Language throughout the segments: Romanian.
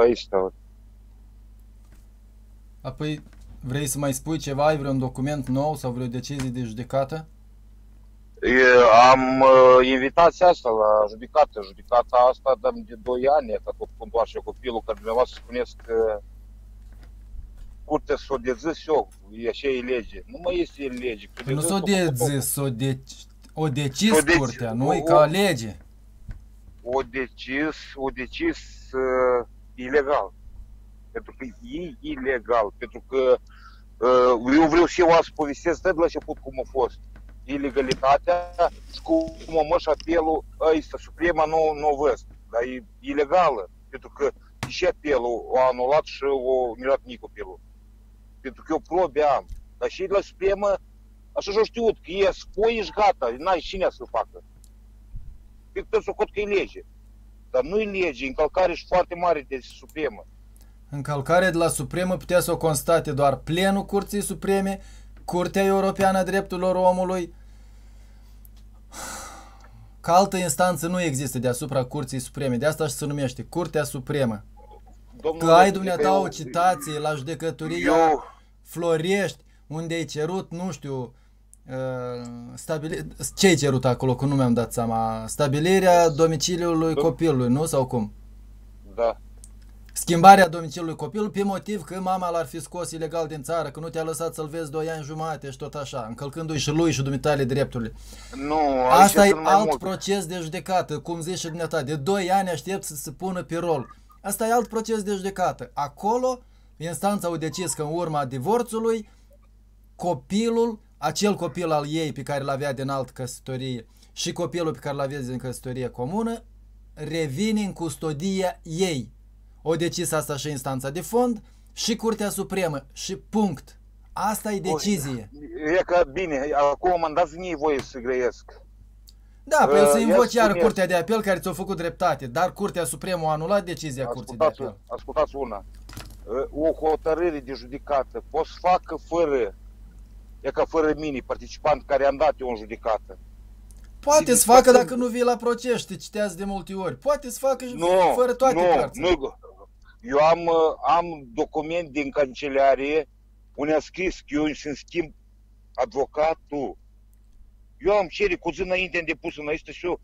aici stau. Apoi vrei să mai spui ceva? Ai vreun document nou sau vreo decizie de judecată? E, am uh, invitația asta la judecată. Judecata asta dăm de 2 ani, că tot cum doar și copilul, că dumneavoastră spuneți că curtea s-o de zis eu, e așa e lege. Nu mai este lege. că de Nu zis s-o o de făcut-o. zis, o, deci, o decis S-o deci- curtea, nu e o- ca lege. o decis, o decis uh, ilegal. Pentru că e ilegal. Pentru că uh, eu vreau și eu să povestesc de la început cum a fost ilegalitatea și cum a măș apelul ăsta, Suprema nu, nu o văd. Dar e ilegală. Pentru că și apelul a anulat și o mirat nici copilul. Pentru că eu probe am. Dar și la Supremă, așa și-au știut că e spui și gata, n-ai cine să facă. Cred că s-o cot că e lege. Dar nu e lege, e încălcare și foarte mare de Supremă. Încălcare de la Supremă putea să o constate doar plenul Curții Supreme, Curtea Europeană a Drepturilor Omului. Ca altă instanță nu există deasupra Curții Supreme, de asta și se numește Curtea Supremă. Domnul, Că ai adică dumneata eu- o citație la judecătoria Eu, Floriești, unde ai cerut, nu știu, uh, stabili... ce ai cerut acolo, că nu mi-am dat seama, stabilirea domiciliului Dom- copilului, nu? Sau cum? da. Schimbarea domiciliului copilului pe motiv că mama l-ar fi scos ilegal din țară, că nu te-a lăsat să-l vezi 2 ani jumate și tot așa, încălcându-i și lui și dumitale drepturile. Nu, aici Asta e sunt mai alt mult. proces de judecată, cum zici și dumneata, de 2 ani aștept să se pună pe rol. Asta e alt proces de judecată. Acolo, instanța au decis că în urma divorțului, copilul, acel copil al ei pe care l-avea din altă căsătorie și copilul pe care l-avea din căsătorie comună, revine în custodia ei. O decis asta și instanța de fond și Curtea Supremă și punct. Asta e decizie. E că, bine, acum m-am dat mie voie să grăiesc. Da, pe el să Uh, invoci ia iar spune- Curtea de Apel care ți-a făcut dreptate, dar Curtea Supremă a anulat decizia Curții de Ascultați, Apel. ascultați una. O hotărâre de judecată pot să facă fără, e ca fără mine, participant care am dat eu în judecată. Poate să facă dacă nu vii la proces, te citează de multe ori. Poate să facă și Nu, fără toate nu, cărțile. nu. Eu am, uh, am document din cancelarie unde a scris că eu să schimb avocatul. Eu am cere cu zi înainte am depus înainte și eu...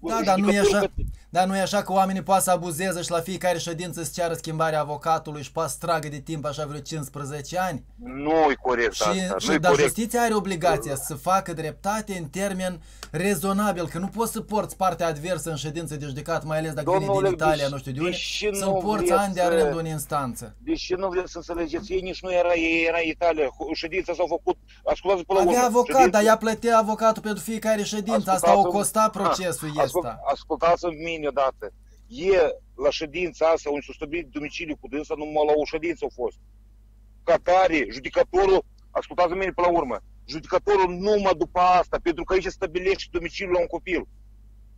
Da, dar nu e judecătorul așa, că- dar nu e așa că oamenii poate să abuzeze și la fiecare ședință să ceară schimbarea avocatului și poate să tragă de timp așa vreo 15 ani. Nu e corect Și, asta, și nu e dar corect. justiția are obligația să facă dreptate în termen rezonabil, că nu poți să porți partea adversă în ședință de judecat, mai ales dacă vine Domnule, din Italia, deși- nu știu de unde, deși să-l nu porți vreți ani de să- rând în instanță. Deși nu vreți să înțelegeți, ei nici nu era, ei era în Italia. Ședința s-au făcut, ascultați până la Avea urmă. avocat, Ședința- dar ea plătea avocatul pentru fiecare ședință, asta o Ascultați-mă- costa procesul Ah, ascult- ăsta. Ascultați-mi mine odată. E la ședința asta, unde s-a stabilit domiciliul cu dânsa, numai la o ședință au fost. Ca tare, judecătorul, ascultați-mi mine până la urmă, judecătorul numai după asta, pentru că aici se stabilește domiciliul la un copil.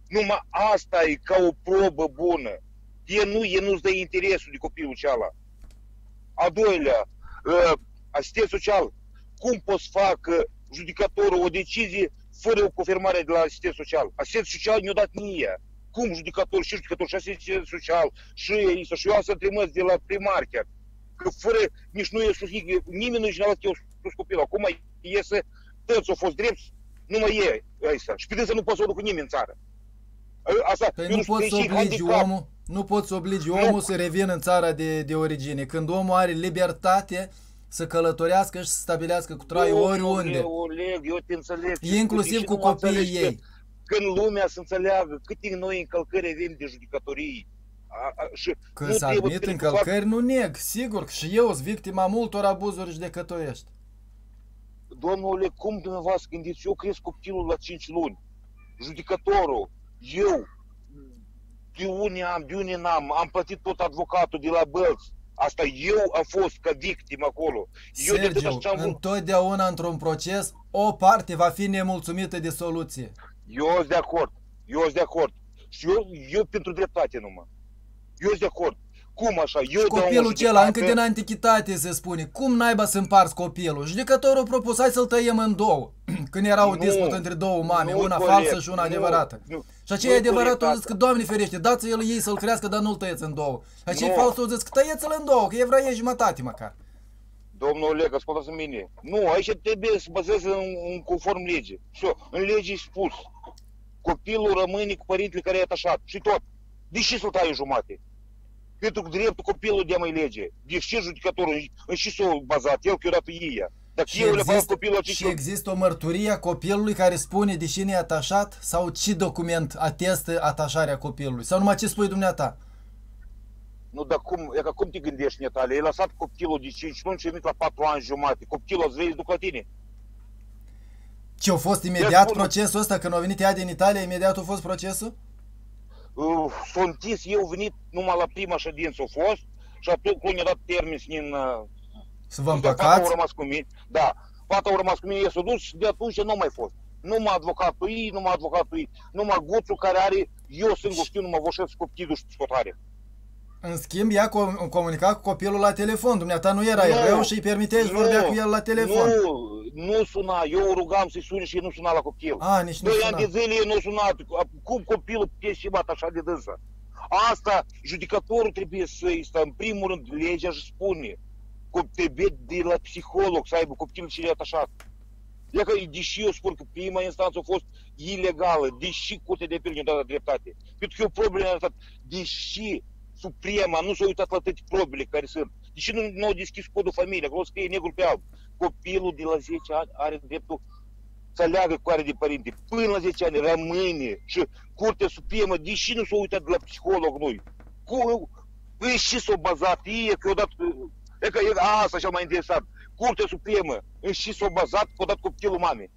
Numai asta e ca o probă bună. E nu, e nu-ți dă interesul de copilul ceala. A doilea, uh, asistent social. Cum poți facă judecătorul o decizie fără o confirmare de la asistent social? Asistent social mi-a dat mie. Cum judecător și judecător și asistent social și ei și eu să trimăs de la primar chiar. Că fără, nici nu e sus, nimeni nu e generat că eu sus copilul. Acum iese, toți au fost drept, nu mai e ăsta. Și pe dânsa nu poți să o duc cu nimeni în țară. Asta, Păi eu nu știu, poți să e și obligi handicap. omul, nu poți să obligi Nu. omul să revină în țara de, de origine. Când omul are libertate să călătorească și să stabilească cu trai oriunde. Eu, Oleg, eu te înțeleg. Inclusiv Deși cu nu mă copiii înțelegi ei. Că, când lumea să înțeleagă câte noi încălcări avem de judecătorii. A, a, și Când nu se trebuie admit pentru că încălcări, nu neg. Sigur că și eu sunt victima multor abuzuri judecătorești. fac- Domnule, cum dumneavoastră gândiți? Eu cresc copilul la 5 luni. Judecătorul, eu, de unde am, de unde n-am, am plătit tot avocatul de la bălți. Asta eu am fost ca victimă acolo. Eu de Sergiu, atât ce am vrut. întotdeauna într-un proces, o parte va fi nemulțumită de soluție. Eu sunt de acord. Eu sunt de acord. Și eu, eu pentru dreptate numai. Eu sunt de acord. Cum așa? Eu dau Copilul o acela, încă judecată, din antichitate se spune, cum naiba să împarți copilul? Judecătorul a propus, hai să-l tăiem în două. Când era o Nu, dispută între două mame, nu, una corect, falsă și una nu, adevărată. nu, Și aceea nu adevăratul corect a zis că, Doamne ferește, dați-l ei să-l crească, dar nu-l tăieți în două. Și aceea Nu. falsul a zis că tăieți-l în două, că evreie jumătate măcar. Domnul Oleg, ascultați mine. Nu, aici trebuie să bazeze în, în conform legii. So, în lege e spus. Copilul rămâne cu părintele care e atașat. Și tot. De ce să-l tai în jumate? Pentru că dreptul copilului de mai lege. De ce judecătorul în ce s-a bazat? El că odată ei. Dacă Și eu le fac există, copilul și acesta, există o mărturie a copilului care spune de cine e atașat sau ce document atestă atașarea copilului? Sau numai ce spui dumneata? nu, dar cum, e ca cum te gândești, Netalia? Ai lăsat copilul de 5 luni și a venit la 4 ani jumate. Copilul îți vei duc la tine. Ce a fost imediat spun- procesul ăsta? Când a venit ea din Italia, imediat a fost procesul? Uh, s-a întins, eu venit numai la prima ședință a fost și atunci când ne-a dat termen în uh, Să vă Fata împăcați? au rămas cu mine, da. Fata au rămas cu mine, s-a dus și de atunci nu mai fost. Numai advocatul ei, numai advocatul ei, numai guțul care are, eu singur știu, numai voșesc copilul și scotare. În schimb, ea com- comunica cu copilul la telefon. Dumneata nu era Nu, rău și îi permiteai să nu, vorbea cu el la telefon. Nu, nu suna, eu o rugam să-i sune și el nu suna la copil. A, nici nu Doi suna. ani de zile el nu a sunat. Cum copilul e șimat așa de dânsă? Asta, judecătorul trebuie să-i stă, în primul rând, legea își spune. Că trebuie de la psiholog să aibă copilul cine e atașat. E că, deși eu spun că prima instanță a fost ilegală, deși Curtea de Apel nu a dat dreptate. Pentru că eu problema asta, deși Suprema nu s-a uitat la toate probele care sunt, deși nu, nu au deschis codul familiei, acolo scrie negru pe alb, copilul de la 10 ani are dreptul să aleagă cu are de părinte. Până la 10 ani rămâne și Curtea Supremă, deși nu s-a uitat de la psiholog noi, cu, e și s-a bazat, e că odată, e că e, a, asta cel mai interesant, Curtea Supremă, în și s-a bazat că odată copilul mamei.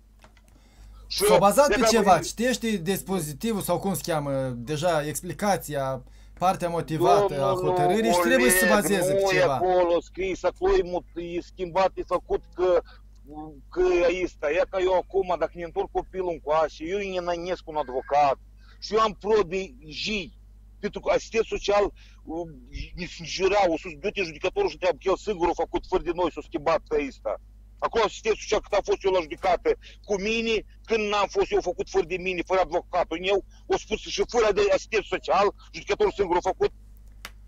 Și S-a bazat e pe că- ceva. Citești dispozitivul sau cum se cheamă, deja explicația, partea motivată a Domnul hotărârii și trebuie să se Oleg, bazeze pe nu e ceva. acolo scris, acolo e, mut, e schimbat, e făcut că că aici, e ca eu acum, dacă ne întorc copilul în coașe, eu îi nenănesc un advocat și eu am probe jii, pentru că asistent social uh, ne jurau, o sus, du-te judecătorul și întreabă că el singur a făcut fără de noi, s-a schimbat ăsta. Acolo asistent social, cât am fost eu la judecată cu mine, când n-am fost eu făcut fără de mine, fără advocatul meu, o spus și fără de asistent social, judecătorul singur a făcut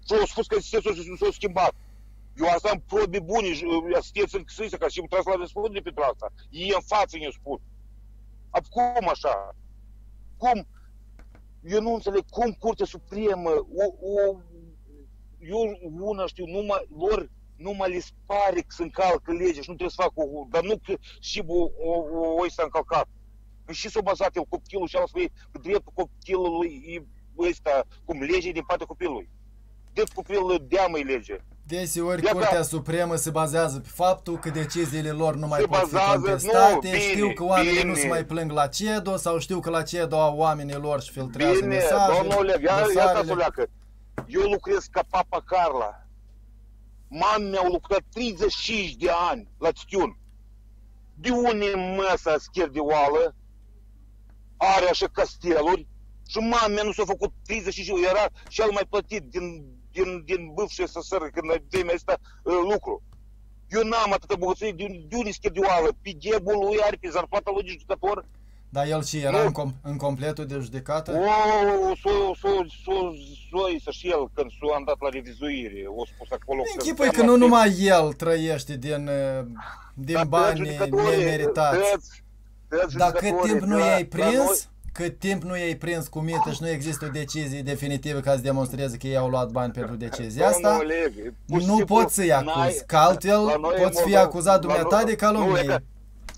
și au spus că asistentul social s-a schimbat. Eu asta am probe bune, j- asistență închisă, ca și trebuie să la răspundere pentru asta. Ei în față ne spun. Ab cum așa? Cum? Eu nu înțeleg cum Curtea Supremă, o, o, eu una știu, numai lor nu mai le pare că se încalcă legea și nu trebuie să facă o, dar nu că și o, o, o, o s-a încălcat. În și s-a bazat el copilul și al spune că dreptul copilului e ăsta, cum legea e din partea copilului. Dreptul copilului dea mai lege. Deseori Ia Curtea da. Supremă se bazează pe faptul că deciziile lor nu mai Se pot fi bazează- contestate, nu, bine, știu că oamenii nu bine. se mai plâng la CEDO sau știu că la CEDO au oamenii lor și filtrează Bine, mesajele, domnul Oleg, ia, ia dosarele. să leacă. Eu lucrez ca Papa Carla. Mami mi-au lucrat 35 de ani la Țitiun. De unde măsa scher de oală, are așa casteluri, și mami nu s-a făcut 35 de ani, era cel mai plătit din, din, din bâfșe SSR, când la vremea asta uh, lucru. Eu n-am atâta bogăție, de, de unde scher de oală? Pe ghebul lui are, pe zarfata lui de jucător, Dar el și era Nu. în, com- în completul de judecată? O, s-o, s-o, s-o, s-o, să și el când s-o am dat la revizuire, o spus acolo Închipui că nu numai el trăiește din, uh, din Dar bani toți judecătorii, nemeritați. toți- toți Dar cât judecătorii timp nu de la- i-ai la noi- prins, cât timp nu i-ai prins cu mită și nu există o decizie definitivă ca să demonstreze că ei au luat bani pentru decizia Domnul asta, Oleg, pur și nu simplu, poți să-i n-ai- acuzi, că altfel la noi în poți fi Moldova- acuzat la dumneata noi- de Nu, e calomnie.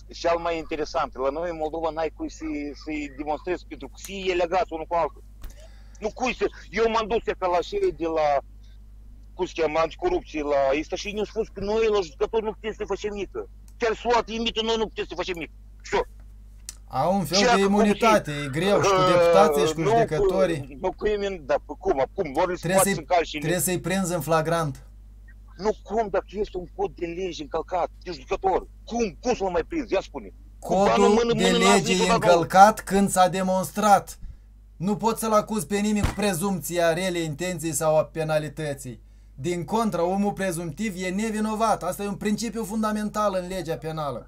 Că cel mai interesant, la noi în Moldova n-ai cui să-i, să-i demonstrezi, pentru că fie e legat unul cu altul. Nu cui să... Eu m-am dus ca la cei de la cum se cheamă, anticorupție la asta și ne-au spus că noi la judecători nu putem să facem mică. Chiar să luat imită, noi nu putem să facem mică. Și Au un fel Și de acum imunitate, e greu și cu deputații și cu Uh, nu, judecătorii. Nu cu imun, dar pe cum, acum, vor să Trebuie poți să să-i, încalci și trebuie să-i prinzi în flagrant. Nu cum, dacă este un cod de lege încălcat de judecător. Cum, cum să-l mai prinzi? Ia spune. Cu banul în Codul mână, de mână n-a lege zis e odată, încălcat când s-a demonstrat. Nu poți să-l acuzi pe nimeni cu prezumția relei intenții sau a penalității. Din contra, omul prezumtiv e nevinovat. Asta e un principiu fundamental în legea penală.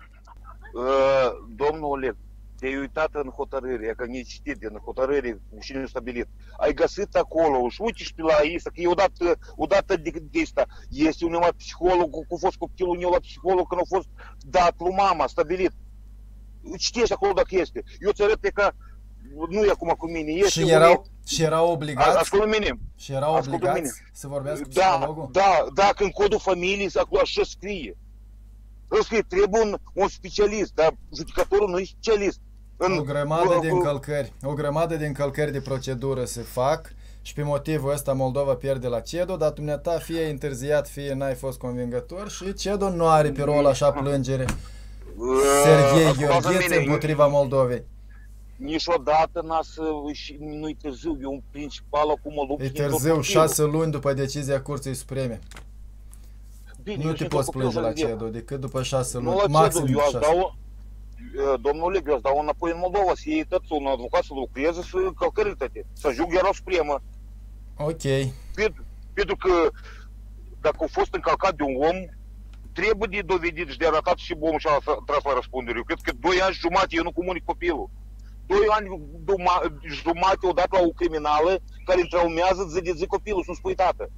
Uh, domnul Oleg, te-ai uitat în hotărâre, că ne citit din hotărâre și nu stabilit. Ai găsit acolo și uite și pe la ISA, că e odată, odată de, de asta. Este un numai psiholog, cu a fost copilul meu la psiholog când a fost dat lui mama, stabilit. Citești acolo dacă este. Eu ți arăt că nu e acum cu mine. Este Și erau, și erau obligați, Ascultă mine. și erau ascultă mine. obligați să vorbească cu Da, psihologul? da, dacă în codul familiei acolo așa scrie. Îl scrie, trebuie un, un specialist, dar judecătorul nu e specialist. În, O grămadă de în- încălcări, o grămadă de încălcări de procedură se fac și pe motivul ăsta Moldova pierde la CEDO, dar dumneata fie ai întârziat, fie n-ai fost convingător și CEDO nu are pe rol așa plângere. Uh, Serghei ascultă Gheorghiță mine, împotriva Moldovei. Niciodată n-aș să, și nu-i târziu, e un principal acum o luptă. E din tot târziu, copilul. șase luni după decizia Curții Supreme. Bine, Nu eu te sunt poți tot plânge la copilul CEDO decât după șase Nu luni, la maxim CEDO, eu aș șase. Dau, uh, domnule, eu aș dau înapoi în Moldova, să iei tot un avocat să lucreze, să călcările toate, să ajung era supremă. Ok. Pentru, pentru că dacă a fost încălcat de un om, trebuie de dovedit și de arătat și omul și a tras la răspundere. Eu cred că doi ani și jumate eu nu comunic copilul. Doi ani duma- jumate odată la o criminală care îmi traumează zi de zi copilul, sunt spui tată.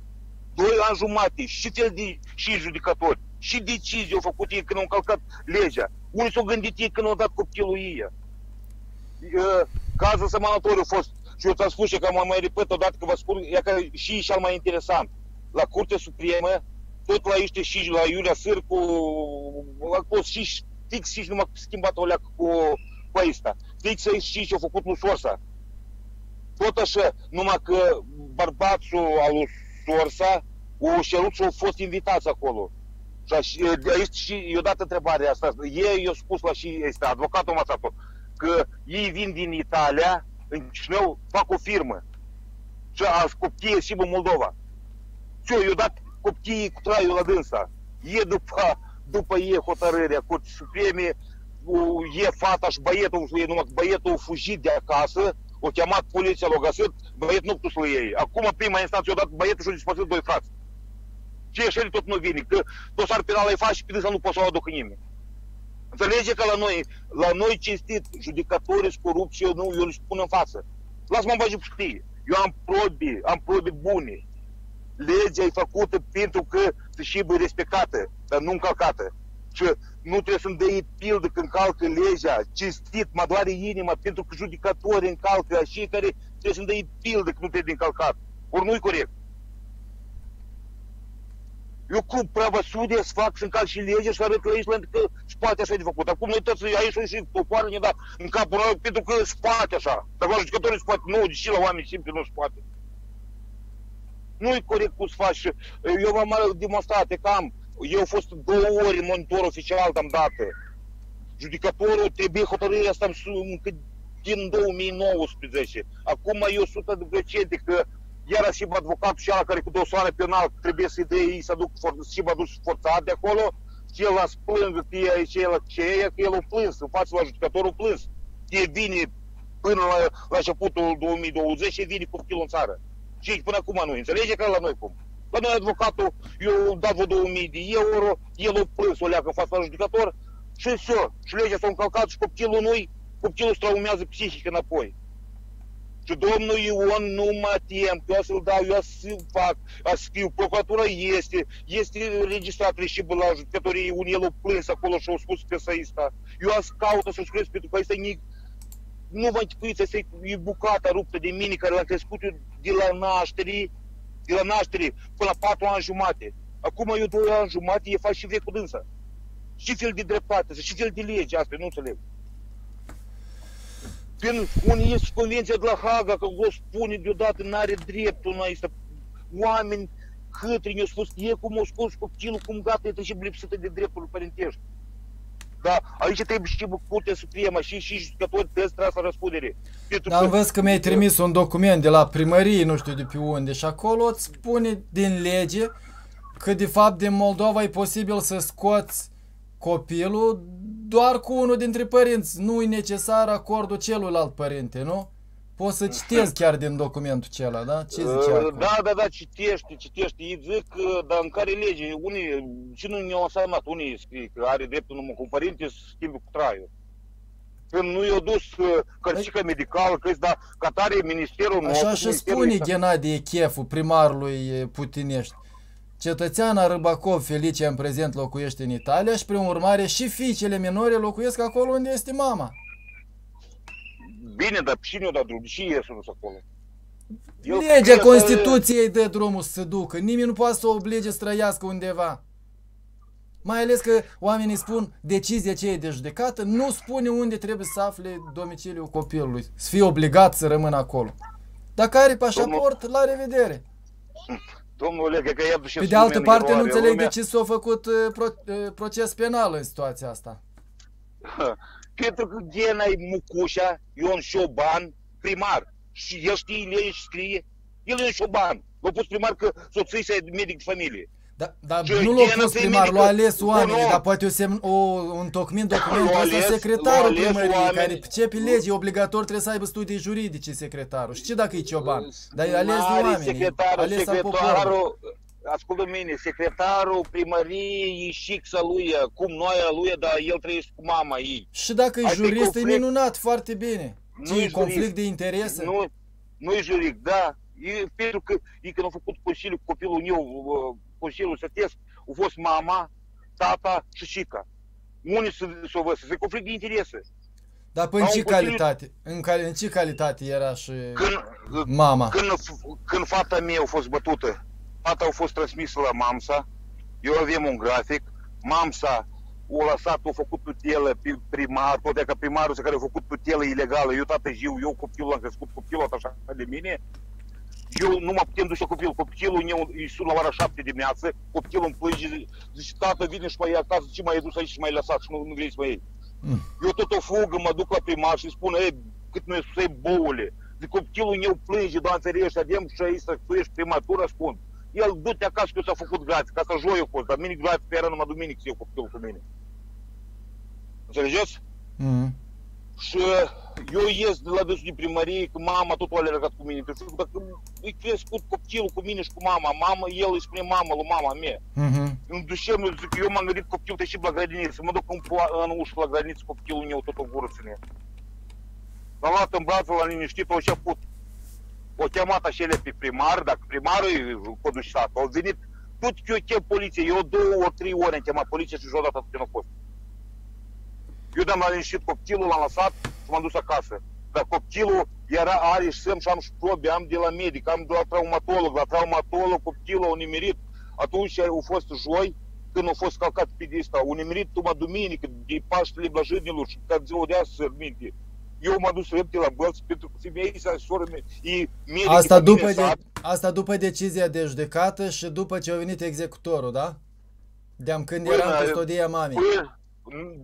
Doi ani jumate și fel de și judecători și decizii au făcut ei când au încălcat legea. Unii s-au gândit ei când au dat copilul ei. Uh, Cazul semănător a fost și eu ți-am spus și că mă mai repet odată că vă spun, e că și cel mai interesant. La Curtea Supremă, tot la ăștia și la Iulia Sârcu, la toți și fix și numai schimbat o leacă cu, cu ăsta. Fix aici și ce a făcut lui Sorsa. Tot așa, numai că bărbatul al lui Sorsa, o șerut și au fost invitați acolo. Și aș- de aici și eu dat întrebarea asta. Ei i-au spus la și este advocatul Masato că ei vin din Italia, în Chișinău, fac o firmă. Și a copie și în Moldova. Și eu i-au dat copiii cu traiul la dânsa. E după, după e hotărârea Curții Supreme, u- e fata și băietul, e numai că băietul a fugit de acasă, o chemat poliția, l-a găsit, băietul nu pus la ei. Acum, prima instanță, i-a dat băietul și a dispărțit doi frați. Ce așa tot nu vine, că dosar penal îi faci și pe dânsa nu poți să o aducă nimeni. Înțelege că la noi, la noi cinstit, judecătorii sunt corupți și eu nu, eu le spun în față. Lasă-mă în pustie. Eu am probe, am probe bune. Legea e făcută pentru că să și bă respectată, dar nu încălcată. Și nu trebuie să-mi dai pildă când încalcă legea, cinstit, mă doare inima, pentru că judecătorii încalcă, și care trebuie să-mi dai pildă că nu trebuie de încălcat. Ori nu-i corect. Eu cu pravosudie să fac să încalc și legea și să arăt la Island că spate așa de făcut. Acum noi toți aici și popoară ne da în capul nostru pentru că spate așa. Dar la judecătorii spate, nu, deși la oameni simpli nu spate. Nu e corect cum să faci. și- Eu v-am demonstrat că am. Eu am fost două ori în monitor oficial am dată. Judecătorul trebuie hotărârea asta în su- încă din 2019. Acum e 100 de procente că iar și advocatul și ala care cu dosare penal trebuie să-i dea ei să duc for, și mă duc forțat de acolo și el a plângă că e aici el ce e, că el a plâns în fața la judecătorul plâns. E vine până la, la începutul 2020 și vine copilul în țară. Și până acum nu înțelege că la noi cum. La noi advocatul, eu am dat vreo 2000 de euro, el a plâns o leacă în fața la judecător și все. Și legea s-a încălcat și copilul nu copilul îți traumează psihic înapoi. Și domnul Ion nu mă tem, că eu să-l dau, eu să fac, a scriu, procuratura este, este registrat și la judecătorie, un el a plâns acolo și a spus că să ăsta. Eu să caută să scriu pentru că ăsta nic, nu vă închipuiți, asta e bucata ruptă de mine care l-am crescut eu de la naștere, de la naștere până la patru ani jumate. Acum eu doi ani jumate, e fac și vechi cu dânsa. Și fel de dreptate, și fel de lege, asta nu înțeleg. Prin unii este convenția de la Haga, că o spune deodată, n-are dreptul la asta. Oameni hâtri ne-au spus, e cum o scos copilul, cum gata, e și lipsită de drepturi părintești. Da, aici trebuie și Curtea Supremă și și judecători trebuie să la răspundere. Pentru Dar am văzut că mi-ai trimis un document de la primărie, nu știu de pe unde, și acolo îți spune din lege că de fapt din Moldova e posibil să scoți copilul doar cu unul dintre părinți. Nu e necesar acordul celuilalt părinte, nu? Pot să citesc chiar din documentul acela, da? Ce zice Uh, acolo? Da, da, da, citește, citește. Ei zic, uh, dar în care lege, unii, și nu ne-au însemnat, unii scrie că are dreptul numai cu părinte să schimbe cu traiul. Când nu i-a dus uh, cărțică medicală, că da, că tare ministerul nostru. Așa și ministerul spune ăsta- Ghenadie Chefu, primarului e, Putinești. Cetățeana Râbacov Felicia în prezent locuiește în Italia și prin urmare și fiicele minore locuiesc acolo unde este mama. Bine, dar cine o dat drum? Și ies nu acolo. El Legea cred că- Constituției dă drumul să se ducă. Nimeni nu poate să o oblige să trăiască undeva. Mai ales că oamenii spun decizia ce e de judecată, nu spune unde trebuie să afle domiciliul copilului. Să fie obligat să rămână acolo. Dacă are pașaport, la revedere. Domnule, cred că i-a dus și Pe de altă lumea în parte, nu eroare. înțeleg de Lumea- ce s-a făcut uh, pro- uh, proces penal în situația asta. Pentru că Gena e Mucușa, Ion Șoban, primar. Și el știe lege și scrie. El e Șoban. L-a pus primar că soția sa e medic de familie. Da, dar Ce nu l-a genul pus de primar, medică- l-a ales Nu, oamenii, nu. dar poate o semn, o, un tocmint documentul L-a ăsta ales- secretarul l-a ales primăriei, oamenii. care pricepe legii, obligator trebuie să aibă studii juridice secretarul. Știi dacă e cioban, dar e ales de N-are oameni, e secretarul, ales a poporului. secretarul, ascultă mine, secretarul primăriei e șixa lui, cum noi a lui, dar el trăiește cu mama ei. Și dacă e Asta e jurist, e conflict. minunat, foarte bine. Ce, Nu e e conflict jurist. de interese? Nu, nu e juridic, da. E pentru că e când a făcut consiliul cu copilul meu, uh, consiliul sătesc, a fost mama, tata și șica. Unii să, să vă să se conflict de interese. Dar pe în Au ce un consiliu- calitate? În, cal- în ce calitate era și Când, mama? când, când fata mea a fost bătută, fata a fost transmisă la mamsa, eu avem un grafic, mamsa o lăsat, a făcut tutelă pe primar, tot că primarul care a făcut tutelă ilegală, eu tată jiu, eu copilul am crescut, copilul așa de mine, eu nu mă putem duce copilul, copilul meu îi sună la ora 7 dimineață, copilul îmi plânge, zice, tată, vine și mă ia acasă, ce mai ai dus aici și mai lăsat și nu, nu vrei să mă iei. Mm. Eu tot o fugă, mă duc la primar și spun, ei, cât nu e sus, boule. Zic, copilul meu plânge, doamne ferește, avem și aici să tu ești primatură, spun. El, du-te acasă că eu s-a făcut grație, ca să joi eu fost, dar minic grație pe era numai duminică să iau copilul cu mine. Înțelegeți? Mm. Și eu ies de la dânsul de primărie, că mama tot a alergat cu mine. Pentru că dacă e crescut copilul cu mine și cu mama, mama, el îi spune mama lui mama mea. Mhm. În dușem, eu zic, eu m-am gândit copilul te și la grădiniță, mă duc în, pla- în ușă la grădiniță, copilul meu tot o gură ține. L-am luat în brațe, l-am liniștit, o început. O chemat așa pe primar, dacă primarul e codușat, au venit, tot că eu chem poliție, eu două ori, trei ori am chemat poliție și jodată atât nu a fost. Eu de-am liniștit copilul, l-am lăsat și m-am dus acasă. Dar copilul era, are și semn și am și probe, am de la medic, am de la traumatolog, la traumatolog copilul au nimerit. Atunci a fost joi, când a fost calcat pe ăsta, au nimerit numai duminică, de Paștele Blajânilor și ca ziua de astăzi, minte. Eu m-am dus repede la bălți pentru că femeia sa, sora mea, e medic Asta pe mine după, în de, sat. asta după decizia de judecată și după ce a venit executorul, da? De-am când Până- era în custodia mamei. Până,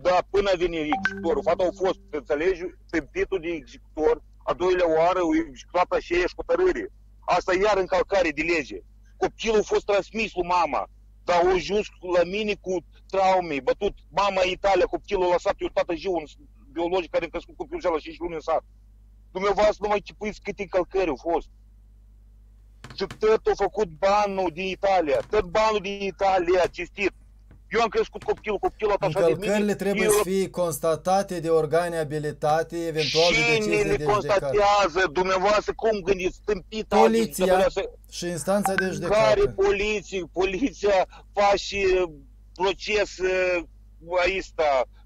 da, până vine executorul. Fata a fost, înțelegi, tâmpitul de executor, a doilea oară, o executat așa și hotărâre. Asta iar încălcare de lege. Copilul a fost transmis lui mama, dar a ajuns la mine cu traume, bătut mama în Italia, copilul a lăsat eu tată jiu, un biologic care a crescut copilul ăla la 5 luni în sat. Dumneavoastră nu mai chipuiți câte încălcări au fost. Și tot a făcut banul din Italia, tot banul din Italia, cinstit. Eu am crescut copilul, copilul atașat de mine. Încălcările trebuie eu, să fie constatate de organe abilitate, eventual de Cine decizie le de judecată. constatează? Dumneavoastră cum gândiți? Stâmpit Poliția și instanța de Care judecată. poliție? Poliția face proces uh, aici,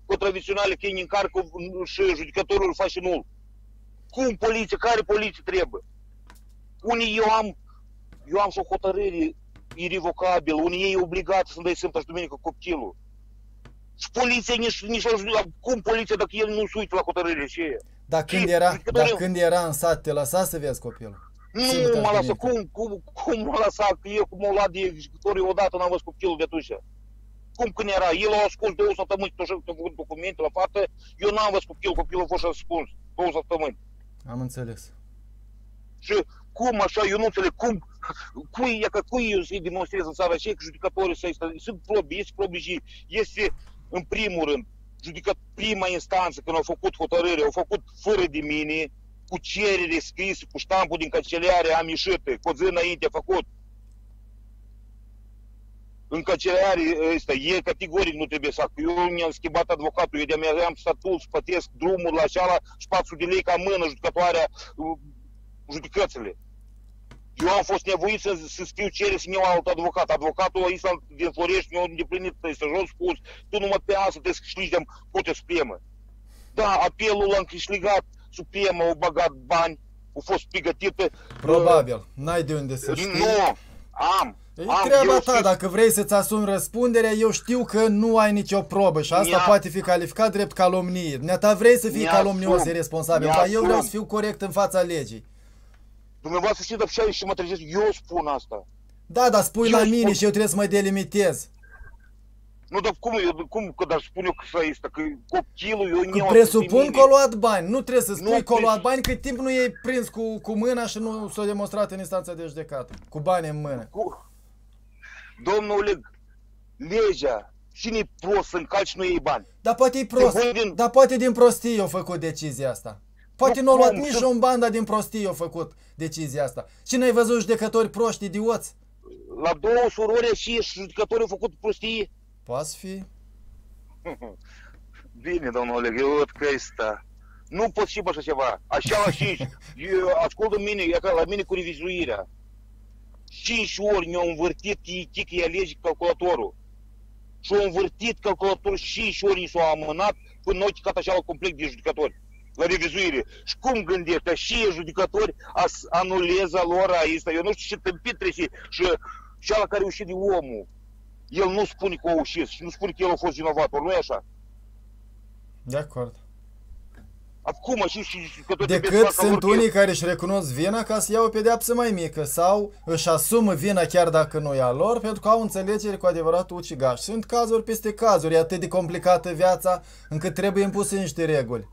cu tradiționale că îi încarcă și judecătorul îl face nul. Cum poliție? Care poliție trebuie? Unii eu am, eu am și o hotărâre irrevocabilă, unii ei obligați să-mi dai sâmbătă și duminică copilul. Și poliția nici, nici cum poliția dacă el nu se uită la hotărârile și aia? Dar când Ce? era, Adică dar doar- când era în sat, te lăsa să vezi copilul? Sâmbătă Nu mă și lasă, duminică. cum, cum, cum mă lăsa, că eu cum m-au luat de executori odată n-am văzut copilul de atunci. Cum când era? El a ascuns două săptămâni, tot și-a făcut documente la fată, eu n-am văzut copilul, copilul a fost ascuns două săptămâni. Am înțeles. Și cum așa, eu nu înțeleg, cum, cui, e că cui eu să-i demonstrez în țara aceea că judecătorii să sunt probe, este probe și este în primul rând, judecat prima instanță când au făcut hotărâre, au făcut fără de mine, cu cerere scris, cu ștampul din cancelare am ieșit, cu o zi înainte făcut. În cancelare ăsta, e categoric nu trebuie să fac. Eu mi-am schimbat avocatul, eu de-a am statul să plătesc drumul la ceala și 400 de lei ca mână judecătoarea uh, judecățile. Eu am fost nevoit să, să scriu cere să-mi iau alt avocat. Avocatul ăsta din Florești mi-a îndeplinit, este jos spus, tu numai pe asta te câștigăm Curtea Supremă. Da, apelul l-am câștigat, Supremă au băgat bani, au fost pregătite. Probabil, n-ai de unde să știi. Nu, am. E am, treaba eu ta, știu- dacă vrei să-ți asumi răspunderea, eu știu că nu ai nicio probă și asta Mi-a- poate fi calificat drept calomnie. Dumneata vrei să fii Mi-asum. calomnios, irresponsabil, dar eu Mi-asum. vreau să fiu corect în fața legii. Dumneavoastră știți de ce și mă trezesc, eu spun asta. Da, dar spui Eu la mine spun- și eu trebuie să mă delimitez. Nu, dar cum, eu, cum că dar spun eu că să este, că copilul eu Că nu presupun că a luat bani. Nu trebuie să Nu, spui că a luat pres- bani cât timp nu e prins cu, cu mâna și nu s-a demonstrat în instanța de judecată. Cu bani în mână. Cu... Domnul Oleg, legea, cine e prost să încalci nu iei bani? Dar poate e prost. voi din- Dar poate din prostie a făcut decizia asta. Poate nu a luat cum? nici Să- un ban, dar din prostie a făcut decizia asta. Și n-ai văzut judecători proști, idioți? La două surori și judecătorii au făcut prostii. Poate fi. Bine, domnul Oleg, eu văd că este. Nu pot și așa ceva. Așa la cinci. Eu ascultă mine, e ca la mine cu revizuirea. Cinci ori mi-au învârtit tică e lege calculatorul. Și au învârtit calculatorul cinci ori ni s-au amânat până nu cicat așa la complet de judecători. La revizuire. Și cum gândești? Și judecători as- anuleza lor asta. Eu nu știu ce tâmpit trebuie să- și cea care a ușit de omul. El nu spune că a ușit și nu spune că el a fost vinovat. Ori nu e așa? De acord. Acum și, și, și că tot trebuie să Decât facă sunt orice. unii care își recunosc vina ca să iau o pedeapsă mai mică sau își asumă vina chiar dacă nu e a lor pentru că au înțelegere cu adevărat ucigaș. Sunt cazuri peste cazuri, e atât de complicată viața încât trebuie impuse niște reguli.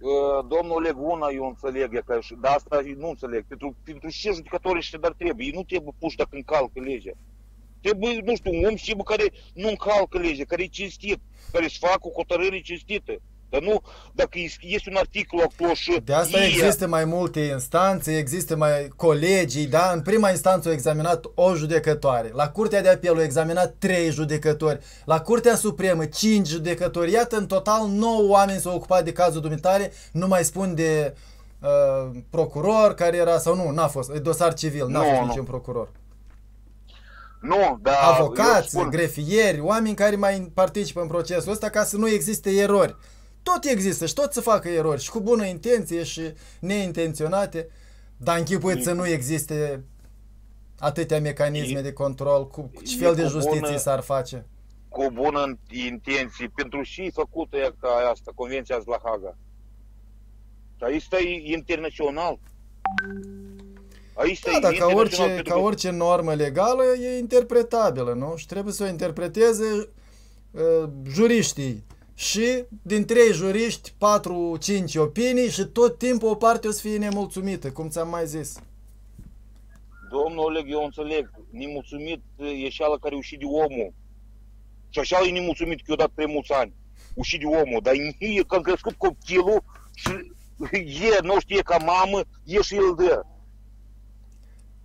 Uh, Domnul Oleg, una eu înțeleg, e că, dar asta eu nu înțeleg. Pentru, pentru ce judecătorii ăștia dar trebuie? Ei nu trebuie puși dacă încalcă legea. Trebuie, nu știu, un om știu care nu încalcă legea, care e cinstit, care își fac o hotărâre cinstită. Dar nu, dacă es- este un articol acolo și... De asta ei- există mai multe instanțe, există mai colegii, da? În prima instanță au examinat o judecătoare, la Curtea de Apel au examinat trei judecători, la Curtea Supremă cinci judecători, iată în total 9 oameni s-au ocupat de cazul dumitare, nu mai spun de uh, procuror care era, sau nu, n-a fost, e dosar civil, n-a Nu, fost nu. niciun procuror. Nu, dar eu Avocați, spun, grefieri, oameni care mai participă în procesul ăsta ca să nu existe erori. Tot există și tot să facă erori și cu bună intenție și neintenționate, dar închipuit să nu existe atâtea mecanisme E- de control, cu ce e fel de cu justiție bună- s-ar face. cu o bună intenție, pentru și e făcută ea ca asta, Convenția de la Haga. Și aici e internațional. Aici Da, e dar ca internațional, orice, pentru ca că- orice normă legală e interpretabilă, nu? Și trebuie să o interpreteze uh, juriștii. Și din trei juriști, 4-5 opinii și tot timpul o parte o să fie nemulțumită, cum ți-am mai zis. Domnul Oleg, eu înțeleg, nemulțumit e și ala care uși de omul. Și așa e nemulțumit că eu dat prea mulți ani. Uși de omul, dar e că am crescut copilul și e, nu știe ca mamă, e și el dă.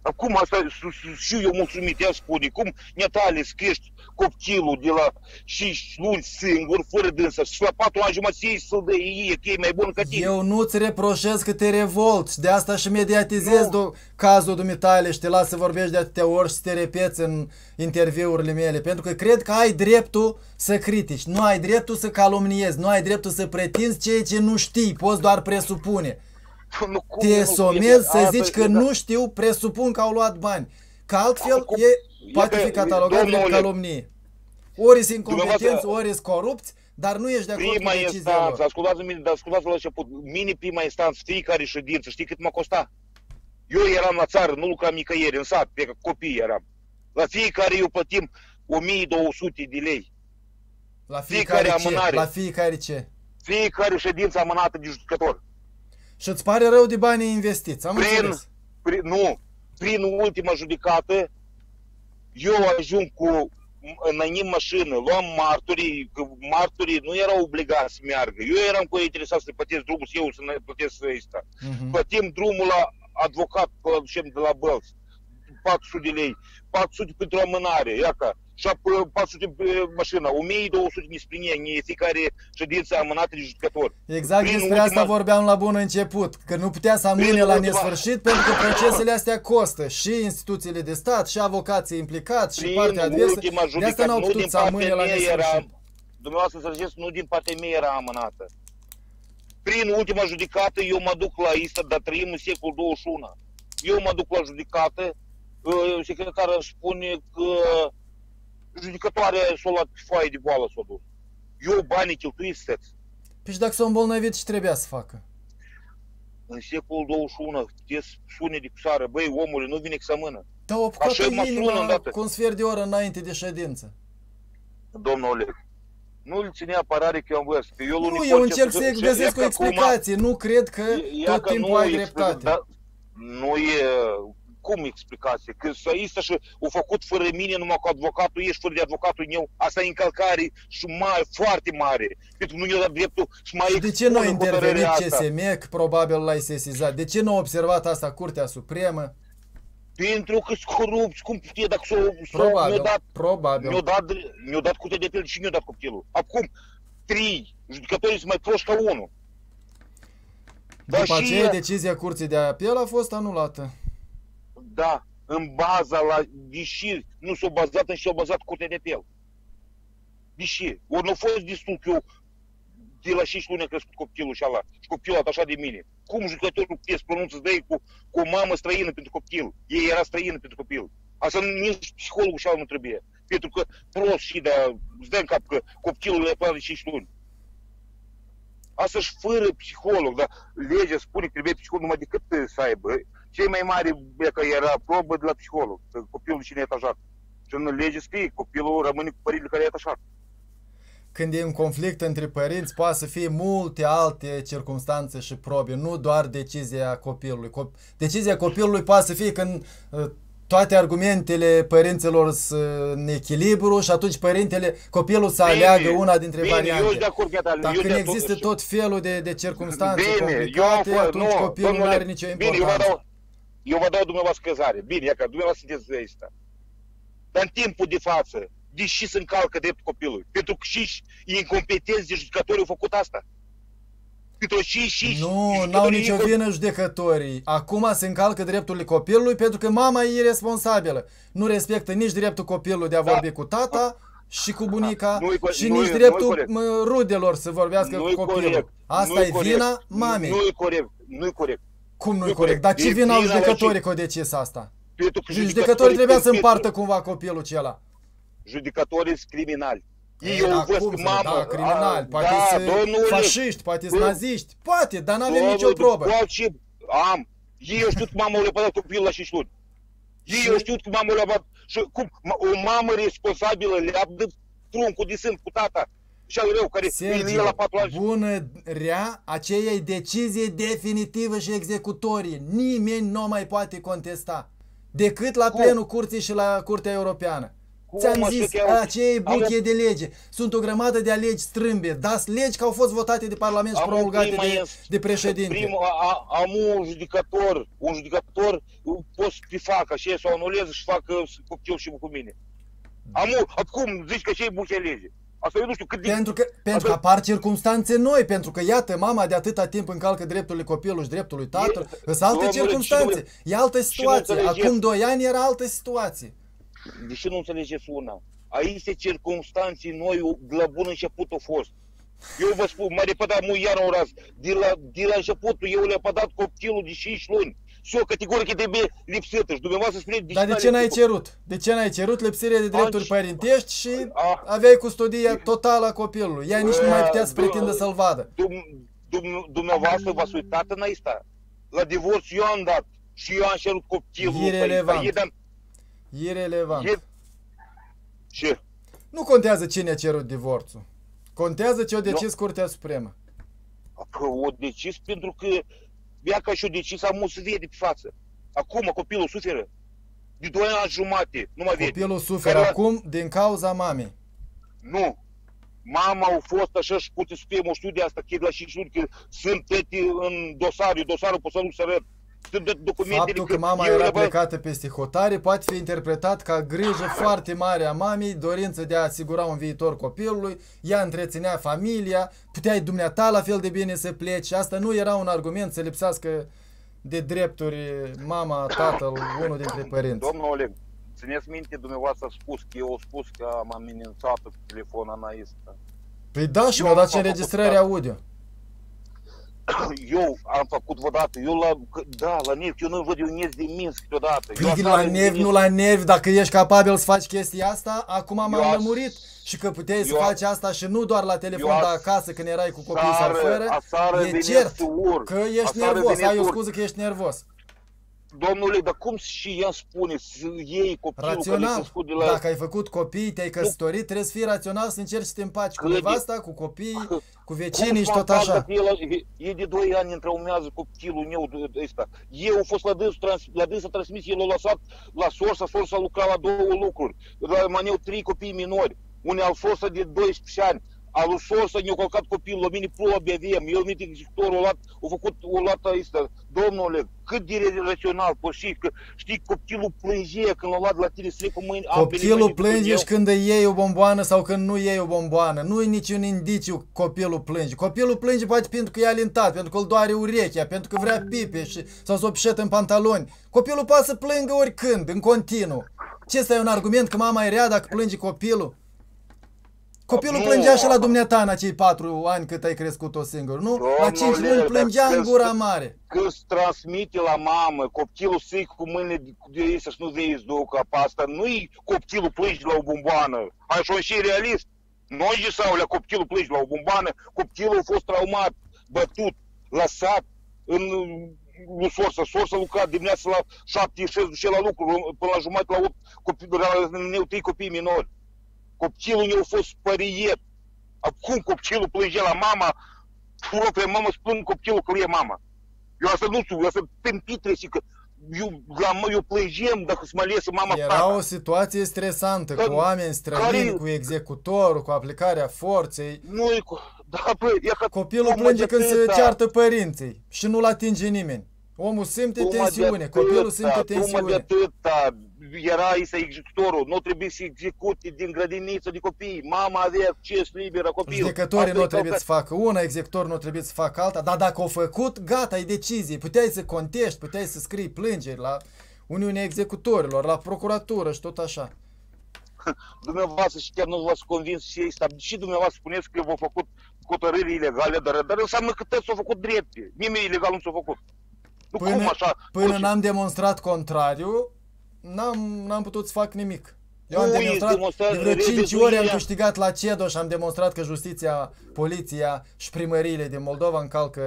Acum asta s- s- și eu mulțumit, ea spune, cum Natalie să crești copilul de la 5 luni singur, fără dânsă, și la 4 ani jumătate să-l dă ei, că e mai bun ca tine. Eu nu-ți reproșez că te revolți, de asta și mediatizez Nu. do- cazul dumitale și te las să vorbești de atâtea ori și să te repeți în interviurile mele, pentru că cred că ai dreptul să critici, nu ai dreptul să calomniezi, nu ai dreptul să pretinzi ceea ce nu știi, poți doar presupune. Nu, cum Te nu somezi să Asta zici e, că da. nu știu, presupun că au luat bani. Că altfel Acum, e, poate e fi că, catalogat domnul drept Oleg, calomnie. Ori sunt incompetenți, dumneavoastră- ori sunt corupți, dar nu ești de acord Prima cu decizia instanță, lor. ascultați mine, dar ascultați la început, mine prima instanță, fiecare ședință, știi cât m-a costat? Eu eram la țară, nu lucram nicăieri, în sat, pe copii eram. La fiecare eu plătim 1200 de lei. La fiecare fiecare ce? amânare. La fiecare ce? Fiecare ședință amânată de judecător. Și îți pare rău de banii investiți, am Prin- înțeles. Prin, nu, prin ultima judecată, eu ajung cu înainte mașină, luam martorii, că martorii nu erau obligați să meargă. Eu eram cu ei interesat să plătesc drumul, să eu să ne plătesc ăsta. Mhm. Plătim drumul la advocat, că îl ducem de la Bălț. 400 de lei, 400 pentru amânare, ia ca, și apoi 400 pe mașina, 1200 ne fiecare ședință amânată de judecător. Exact Prin despre asta ultima- vorbeam la bun început, că nu putea să amâne Prin la ultima- nesfârșit pentru că procesele astea costă și instituțiile de stat, și avocații implicați, și Prin partea adversă. ultima De asta judecată, n-au nu putut din să amâne partea la mea nesfârșit. era, dumneavoastră să ziceți, nu din partea mea era amânată. Prin ultima judecată eu mă duc la ISTA, dar trăim în secolul 21. Eu mă duc la judecată, uh, secretarul îmi spune că judecătoarea s-a luat pe foaie de boală s-a dus. Eu banii cheltuiți stăți. Păi și dacă s-au îmbolnăvit, ce trebuia să facă? În secolul 21, te sune de kusară, băi, omule, nu vine să mână. Dar au apucat Așa mă sună inima îndată. cu un sfert de oră înainte de ședință. Domnul Oleg, nu-l ținea apărare că eu am văzut. Că eu Nu, l'unic eu orice încerc să- să și- găsesc ia o că acum- explicație. Nu cred că Ia tot că timpul nu ai explic- dreptate. Da, nu e... Cum explicație? Că să istă și o făcut fără mine numai cu advocatul, ești fără de advocatul meu. Asta e încălcare și mai, foarte mare. Pentru că nu i-a dat dreptul să mai Și de ce nu a expună hotărârea intervenit asta. CSM, că probabil l-ai sesizat? De ce nu a observat asta Curtea Supremă? Pentru că sunt corupți, cum putea, dacă s-o, s-o Probabil, mi-a dat, probabil. mi-a dat, mi-a dat curtea de apel și mi-a dat copilul. Acum, trei judecătorii sunt mai proști ca unul. Dar După și- aceea, decizia Curții de Apel a fost anulată. Da, în baza la, deși nu s-au bazat în și au bazat curtea de apel. Deși, ori nu a fost destul că eu de la 6 luni a crescut copilul și ala, și copilul atașat de mine. Cum jucătorul putea să pronunță să dai cu, cu o mamă străină pentru copil? Ei era străină pentru copil. Asta nici psihologul și ala nu trebuie. Pentru că prost și de îți dă în cap că copilul le de 5 luni. Asta și fără psiholog, dar legea spune că trebuie psiholog numai decât să aibă. Cei mai mari, e că era probă de la psiholog, că copilul cine e atașat. Și în lege scrie, copilul rămâne cu părintele care e atașat. Când e un conflict între părinți, poate să fie multe alte circunstanțe și probe, nu doar decizia copilului. Cop- decizia copilului poate să fie când uh, toate argumentele părinților sunt în echilibru și atunci părintele, copilul să Bine, aleagă una dintre bine, eu variante. sunt de acord cu Iatale, Dar eu când de există acord- tot felul de, de circunstanțe Bine, eu am complicate, fost, atunci nu, copilul nu domnule, are nicio Bine, eu vă importanță. dau, eu vă dau dumneavoastră căzare. Bine, ia că dumneavoastră sunteți ăsta. Dar în timpul de față, deși se încalcă dreptul copilului, pentru că și incompetenți de judecători au făcut asta. Pentru că și, și Nu, n-au judecătorii nicio incom- vină judecătorii. Acum se încalcă drepturile copilului pentru că mama e irresponsabilă. Nu respectă nici dreptul copilului de a Da. vorbi cu tata și cu bunica Nu-i co- și nu-i- nici nu-i dreptul corect. mă, rudelor să vorbească Nu-i cu copilul. corect. Asta Nu-i e corect. vina mamei. Nu e corect. Nu e corect. Cum nu-i nu-i corect? corect. Dar ce E vină au vina la judecătorii ce- că au decis asta? Pentru că Și judecătorii trebuia să când- împartă cumva copilul acela. Judecătorii sunt criminali. Ei E, au dar văzut cum că să- mamă... da, criminali, a, poate da, sunt domnule, fașiști, poate sunt Bă, naziști, poate, dar n-avem Domnul, nicio probă. după ce am, ei au știut că mama le-a băgat copilul la 5 luni. Ei Și- au știut că mama le-a băgat... Și cum? Ma- O mamă responsabilă le-a dat pruncul de sân cu tata. Și al rău, care e Sergiu, la 4 ani. bună, rea, aceea e decizie definitivă și executorie. Nimeni nu o mai poate contesta. Decât la Cum? plenul curții și la Curtea Europeană. Cum Ți-am așa zis, că au- aceea e am buchie de lege. Sunt o grămadă de legi strâmbe, dar legi că au fost votate de Parlament și Am promulgate prima de, este- de președinte. Primul, a, a, am un judecător, un judecător pot să te facă așa, să o anuleze și facă copil și cu mine. Am un, acum zici că ce e buche lege. Asta eu nu știu cât de... Pentru că, pentru că apar circunstanțe noi, pentru că iată, mama de atâta timp încalcă drepturile copilului și dreptului tatăl, sunt alte domnule, circunstanțe, e altă situație. înțelegeți? Acum doi ani era altă situație. Deși nu înțelegeți una, aici circunstanții noi de la bun început au fost. Eu vă spun, mai repede am iar un raz. De la, de la începutul eu le-am dat copilul de 5 luni. Și eu categoric trebuie lipsită. Și dumneavoastră spune... Dar de ce n-ai cerut? De ce n-ai cerut lipsire de drepturi Aici- părintești și A- aveai custodia totală a copilului? Ea nici nu mai putea să Da, pretindă să-l vadă. Dum- dum- dumneavoastră v-ați uitat în asta. La divorț eu am dat. Și eu am cerut copilul. Irelevant. ăsta. Ei, dar- Irelevant. e- Ce? Nu contează cine a cerut divorțul. Contează ce a decis Curtea Supremă. Că o decis pentru că ea ca și-o decis am să vede pe față. Acum copilul suferă. de 2 ani jumate, nu mă vede. Copilul suferă Care- acum din cauza mamei. Nu. Mama a fost așa și poate să fie moștiu de asta, chiar la și știu că sunt toate în dosar, eu dosarul pot să nu să arăt. Sunt de- documentele Faptul că mama eu era le văd- plecată peste hotare poate fi interpretat ca grijă foarte mare a mamei, dorință de a asigura un viitor copilului, ea întreținea familia, puteai dumneata la fel de bine să pleci. Asta nu era un argument să lipsească de drepturi mama, tatăl, unul dintre părinți. Domnul Oleg, țineți minte, dumneavoastră a spus că eu am spus că am amenințat pe telefon Anaista. Păi da, și Eu mi-au dat am și făcut înregistrări asta. audio. Eu am făcut odată, eu la, da, la nervi, eu nu văd, eu ies de minț câteodată. Eu Păi asta la am nervi, venit- nu la nervi, dacă ești capabil să faci chestia asta, acum m-am Eu as- lămurit și că puteai să eu a- faci asta și nu doar la telefon, eu as- dar acasă când erai cu copii sau Aseară- fără, aseară e venit cert să urc. că ești Aseară nervos, venit ai o urc. scuză că ești nervos. Domnule, dar cum și ea spune să iei copilul care Rațional, se scude la... dacă ai făcut copii, te-ai căsătorit, trebuie să fii rațional să încerci să te împaci cu Cât de- nevasta, cu copii, cu Cum vecinii și să tot mă fac așa. dacă El, e- e de 2 ani întraumează copilul meu de- de ăsta. Eu a fost la dânsul, trans, la dânsul transmis, el a lăsat la sorsa, sorsa lucra la două lucruri. La maneu trei copii minori. Unul al sorsa de 12 ani. Al lui sorsa ne-a călcat copilul, la mine probe avem, el minte executorul a luat, a făcut, a luat ăsta. Domnule, cât de rațional, pășit, că știi, copilul plângea când l-a luat la tine să pe mâini, ambele Copilul mâini plânge plângeau. și când îi iei o bomboană sau când nu iei o bomboană. Nu e niciun indiciu copilul plânge. Copilul plânge poate pentru că e alintat, pentru că îl doare urechea, pentru că vrea pipe și, sau să o pișetă în pantaloni. Copilul poate să plângă oricând, în continuu. Ce ăsta e un argument că mama e rea dacă plânge copilul? Copilul Nu. plângea și la dumneata în acei patru ani cât ai crescut-o singur, nu? La Domnule, cinci luni dar plângea în când- gura mare. când îți transmite la mamă, copilul să cu mâinile de- de ei să-și nu vezi ducă pe asta, nu-i copilul plânge la o bomboană. Așa și realist. Noi sau la copilul plânge la o bomboană, copilul a fost traumat, bătut, lăsat în nu sorsa, sorsa lucra dimineața la 7 6 duce la lucru, până la jumătate la 8 copii, la trei copii minori. Copilul meu a fost spăriet. Acum copilul plângea la mama, propria mamă spun copilul că e mama. Eu asta nu știu, eu asta tâmpit și că eu, la mă, eu plângem dacă să mă lese mama Era tata. o situație stresantă, Că- cu oameni străini, care- cu executorul, cu aplicarea forței. Nu e cu... Da, bă, e ca... Copilul cum plânge de când se atâta, ceartă părinții și nu-l atinge nimeni. Omul simte cum de tensiune, atâta, copilul simte cum de tensiune. atâta, era Isa executorul, nu trebuie să execute din grădiniță de copii. Mama avea acces liber la copil. Judecătorii Asta nu e trebuie călcat. să facă una, executor nu trebuie să facă alta, dar dacă au făcut, gata, e decizie. Puteai să contești, puteai să scrii plângeri la Uniunea Executorilor, la procuratură și tot așa. dumneavoastră și chiar nu v-ați convins și asta. Și dumneavoastră spuneți că v-au făcut hotărâri ilegale, dar, dar înseamnă că toți s-au făcut drepte. Nimeni ilegal nu s-a făcut. Nu cum Până, așa? până Orice- n-am demonstrat contrariu, n-am, n-am putut să fac nimic. Eu am Ui, demonstrat, demonstrat de vreo 5 ori am revizuirea. câștigat la CEDO și am demonstrat că justiția, poliția și primăriile din Moldova încalcă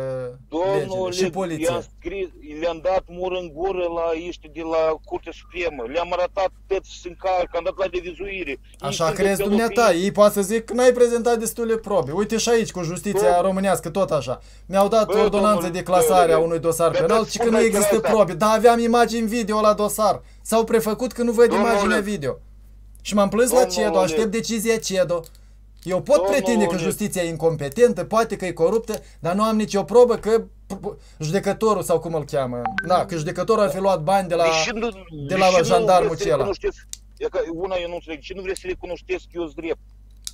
legile Domnul, și i-am poliția. scris, le-am dat mur în gură la ăștia de la Curtea Supremă. Le-am arătat toți să încarcă, am dat la revizuire. Așa Ei crezi sunt dumneata, pelopini. ei poate să zic că n-ai prezentat destule probe. Uite și aici cu justiția Bă. românească tot așa. Mi-au dat Bă, ordonanță domnule, de clasare a bă, unui dosar bă, penal bă, și că nu spune există că asta- probe. Dar aveam imagini video la dosar. S-au prefăcut că nu văd Domnule. imaginea video. Și m-am plâns la Domnule. CEDO, aștept decizia CEDO. Eu pot Domnule. pretinde că justiția e incompetentă, poate că e coruptă, dar nu am nicio probă că p- p- judecătorul sau cum îl cheamă, da, că judecătorul ar fi luat bani de la... Deși nu- de la deși nu jandarmul vreți să acela. recunoșteți- E că una eu nu înțeleg. Ce nu vreți să recunoșteți că eu sunt drept?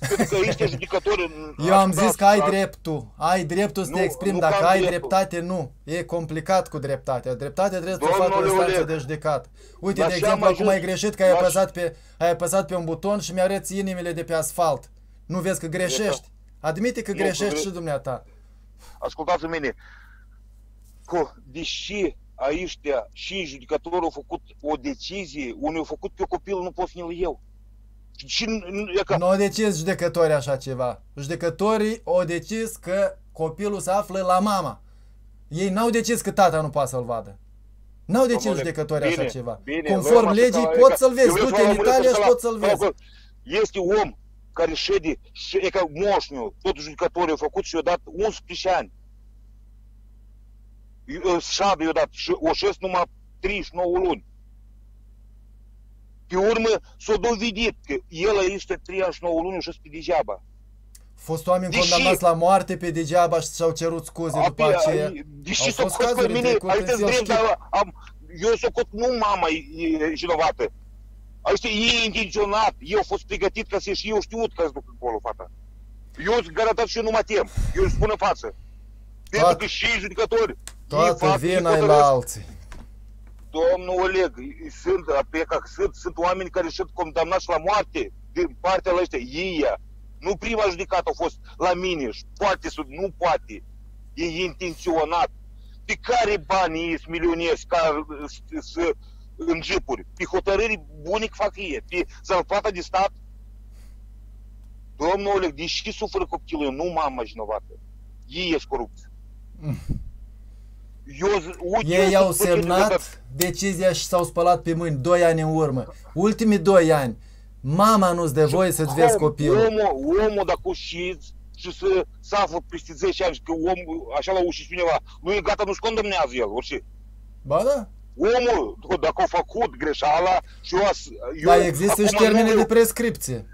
Pentru că ăștia judecători... Eu am așa, zis că ai așa, dreptul, ai dreptul să te Nu, exprimi, nu dacă că am ai dreptul. dreptate, nu. E complicat cu dreptatea. Dreptatea trebuie să o facă o Domnule instanță Oleg, de judecat. Uite, la de ce exemplu, am acum ajuns? ai greșit că ai La ce- apăsat, pe, ai apăsat pe un buton și mi-arăți inimile de pe asfalt. Nu vezi că greșești? Admite că Nu, că greșești gre- și dumneata. ascultați mine, că deși aici și judecătorul a făcut o decizie, unul a făcut pe copil, nu pot să ne-l iau. Și n- e ca, Nu au decis judecătorii așa ceva. Judecătorii au decis că copilul se află la mama. Ei n-au decis că tata nu poate să-l vadă. N-au decis Domnule, judecătorii așa bine, ceva. bine, Conform luăm așa legii ca- poți ca- să-l eu vezi. vreau să Du-te vă în lămuresc Italia și așa, poți să-l sau vezi. că Este om care șede, și e ca moșniu, tot judecătorii au făcut și i-au dat 11 ani. Șade i-au dat și o șes numai 39 luni. Pe urmă s-a dovedit că el este 39 luni și este degeaba. Fost oameni Deși- condamnați la moarte pe degeaba și și-au cerut scuze după Apoi, aceea. ai- Deși Au s-o fost cot pe cazuri mine, trecute ai în zis ziua drept, știu. dar am, eu s-o cot nu mama e e vinovată. Asta e intenționat, eu am fost pregătit ca să și eu știut că să duc acolo, fata. Eu sunt garantat și eu nu mă tem, eu îți spun în față. Pentru Toată- că și judecători, ei Toată fac, ei vina e la hotărăsc. alții. Domnul Oleg, sunt, pe ca, sunt, sunt oameni care sunt condamnați la moarte din partea la ăștia, ei, nu prima judecată a fost la mine și poate, să- nu poate, e intenționat. Pe care banii ei sunt milionezi ca să- să în jipuri? Pe hotărâri bunic fac ei, pe zarplata de stat. Domnul Oleg, deși suferă copilul, nu mama vinovată. Ei sunt corupți. Eu, z- uite, eu Ei au sunt judecător. semnat decizia și s-au spălat pe mâini 2 ani în urmă. Ultimii 2 ani, mama nu-ți dă voie să-ți vezi Om, copilul. Omul, omul dacă ușiți și să, să află peste 10 ani că omul așa l-a ușit cineva, nu e gata, nu-și condamnează el, orice. Păi Ba da, Omul, dacă a făcut greșeala și eu, as- eu dar există și acum termene nu- de prescripție.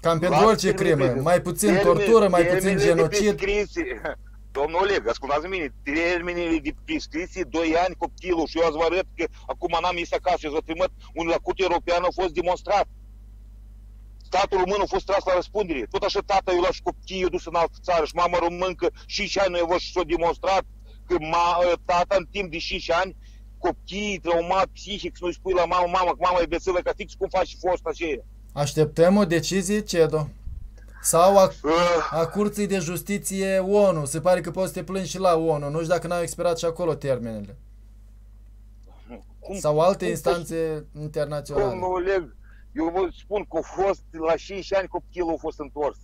Cam pentru Lasă orice termenele crimă. de- Mai puțin termene- tortură, mai puțin termenele de genocid. prescripție. Domnul Oleg, ascultați mine, termenele de prescripție, 2 ani copilul și eu ați vă arăt că acum n-am ieșit acasă, eu vă trimit unde la Curtea Europeană a fost demonstrat. Statul român a fost tras la răspundere. Tot așa tata eu la și copiii eu dus în altă țară și mama româncă 5 ani eu văd și s-a demonstrat că ma, tata în timp de 5 ani copiii traumat psihic să nu-i spui la mama, mama, că mama e bețelă ca fix cum faci și fost aceea. Așteptăm o decizie CEDO. Sau a, Uh, a Curții de Justiție ONU. Se pare că poți să te plângi și la ONU. Nu știu dacă n-au expirat și acolo termenele. cum Sau alte cum instanțe internaționale. Domnul Oleg, eu vă spun că a fost la 5 ani copilul a fost întors.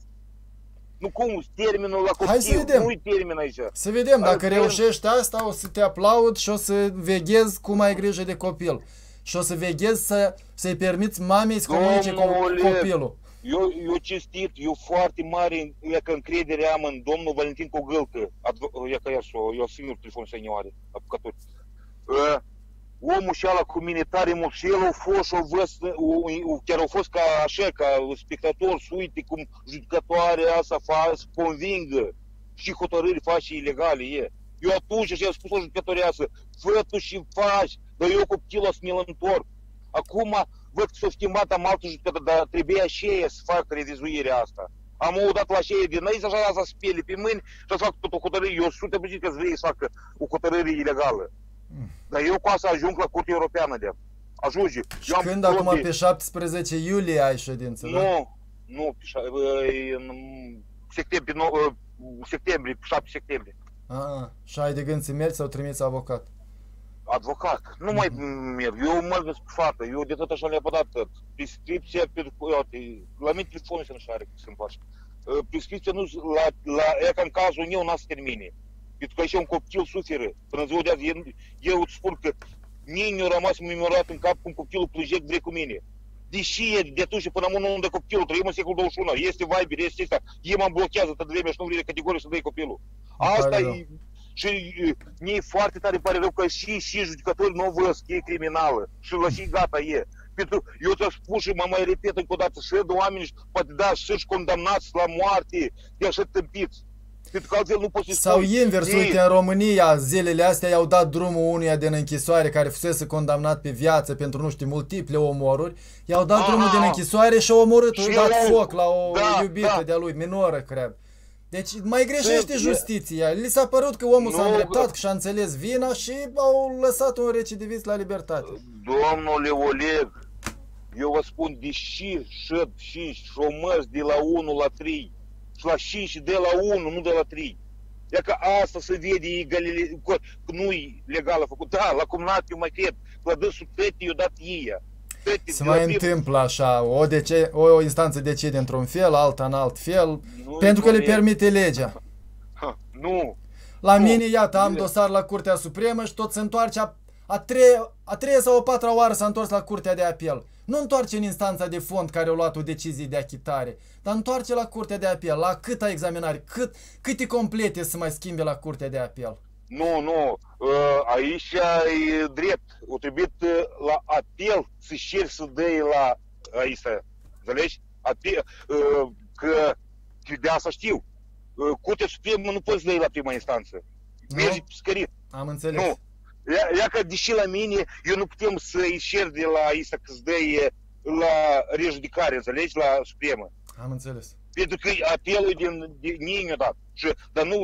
Nu cum, termenul la Hai să copil, vedem. nu-i termen aici. Să vedem, dacă Altfel- reușești asta, o să te aplaud și o să veghez cum ai grijă de copil. Și o să veghez să, să-i permiți mamei să comunice cu Domnule! copilul. Eu, eu cinstit, eu foarte mare e că încredere am în domnul Valentin Cogâlcă. Adv- E că eu, eu singur telefon să nu are, apucător. Uh, omul și ala cu mine tare mult și el a fost și a văzut, uh, chiar a fost ca așa, ca spectator, să uite cum judecătoarea asta fa, să convingă și hotărâri face ilegale e. Eu atunci și am spus la judecătoarea asta, fă tu și faci, dar eu copilul să mi-l întorc. Acum văd că s-a schimbat, am altă judecătă, dar trebuia și ei să facă revizuirea asta. Am dat la și ei din aici, așa să spele pe mâini și să fac tot o hotărâre. Eu sunt de că vrei să facă o hotărâre ilegală. Dar eu cu asta ajung la Curtea Europeană de ajunge. Și Eu am când acum probe. pe 17 iulie ai ședință, da? Nu, nu, pe șa- e, în septembrie, nu, e, septembrie, 7 septembrie. Ah, și ai de gând să mergi sau trimiți avocat? Advocat. Nu mai merg. Eu merg cu fată. Eu de tot așa le-am dat tot. Prescripția, pentru că, uite, la mine telefonul se nu are să întoarce. Uh, Prescripția nu, la, la, e ca în cazul meu, n-a să termine. Pentru că așa un copil suferă. Până în ziua de azi, eu, eu îți spun că mie mi-a rămas memorat în cap cum copilul plângea drept cu mine. Deși e de atunci până acum unde copilul, trăim în secolul 21, este Viber, este asta, ei mă blochează tot vremea și nu vrei categoric să dai copilul. Îmi pare Asta rău. e, și e, mie foarte tare pare rău că și, și judecătorii nu văd că e criminală și la și gata e. Pentru, eu ți-am spus și mă mai repet încă o dată, și de oameni, și poate da, și condamnați la moarte, de așa tâmpiți. Pentru că altfel nu poți să Sau spui, invers, ei, uite, în România zilele astea i-au dat drumul unuia din închisoare care fusese condamnat pe viață pentru, nu știu, multiple omoruri. I-au dat Aha. drumul din închisoare și au omorât, Și au dat eu- foc la o da, iubită da. de-a lui, minoră, cred. Deci mai greșește E- justiția. Li s-a părut că omul s-a Nu, îndreptat, bă. că și-a înțeles vina și au lăsat un recidivist la libertate. Domnule Oleg, eu vă spun, deși șed 5 șomări de la 1 la 3 și la 5 de la 1, nu de la 3. E că asta se vede egalile, că că nu-i legală făcut. Da, la cumnat eu mai cred, la dânsul tăte i-o dat ei. Tăte, Se de mai la prim- întâmplă așa, o, dece- o instanță decide într-un fel, alta în alt fel, Nu-i pentru că le corect. permite legea. Ha, Nu, La Nu. mine, iată, am Bine. dosar la Curtea Supremă și tot se întoarce a, a, treia, a treia sau a patra oară s-a întors la Curtea de Apel. Nu întoarce în instanța de fond care a luat o decizie de achitare, dar întoarce la Curtea de Apel. La câta examinare, cât, câte complete să mai schimbe la Curtea de Apel. Nu, nu, uh, aici e drept. O trebuie uh, la apel să șeri să dai la aici, înțelegi? Apel, uh, că, că de asta știu. Uh, Curtea Supremă nu poți să dai la prima instanță. Mergi scărit. Am înțeles. Nu. Ia, ia că deși la mine, eu nu putem să-i șer de la aici că îți dai la rejudicare, înțelegi, la Supremă. Am înțeles. Pentru că apelul din, din ei mi-a dat. Și, dar nu,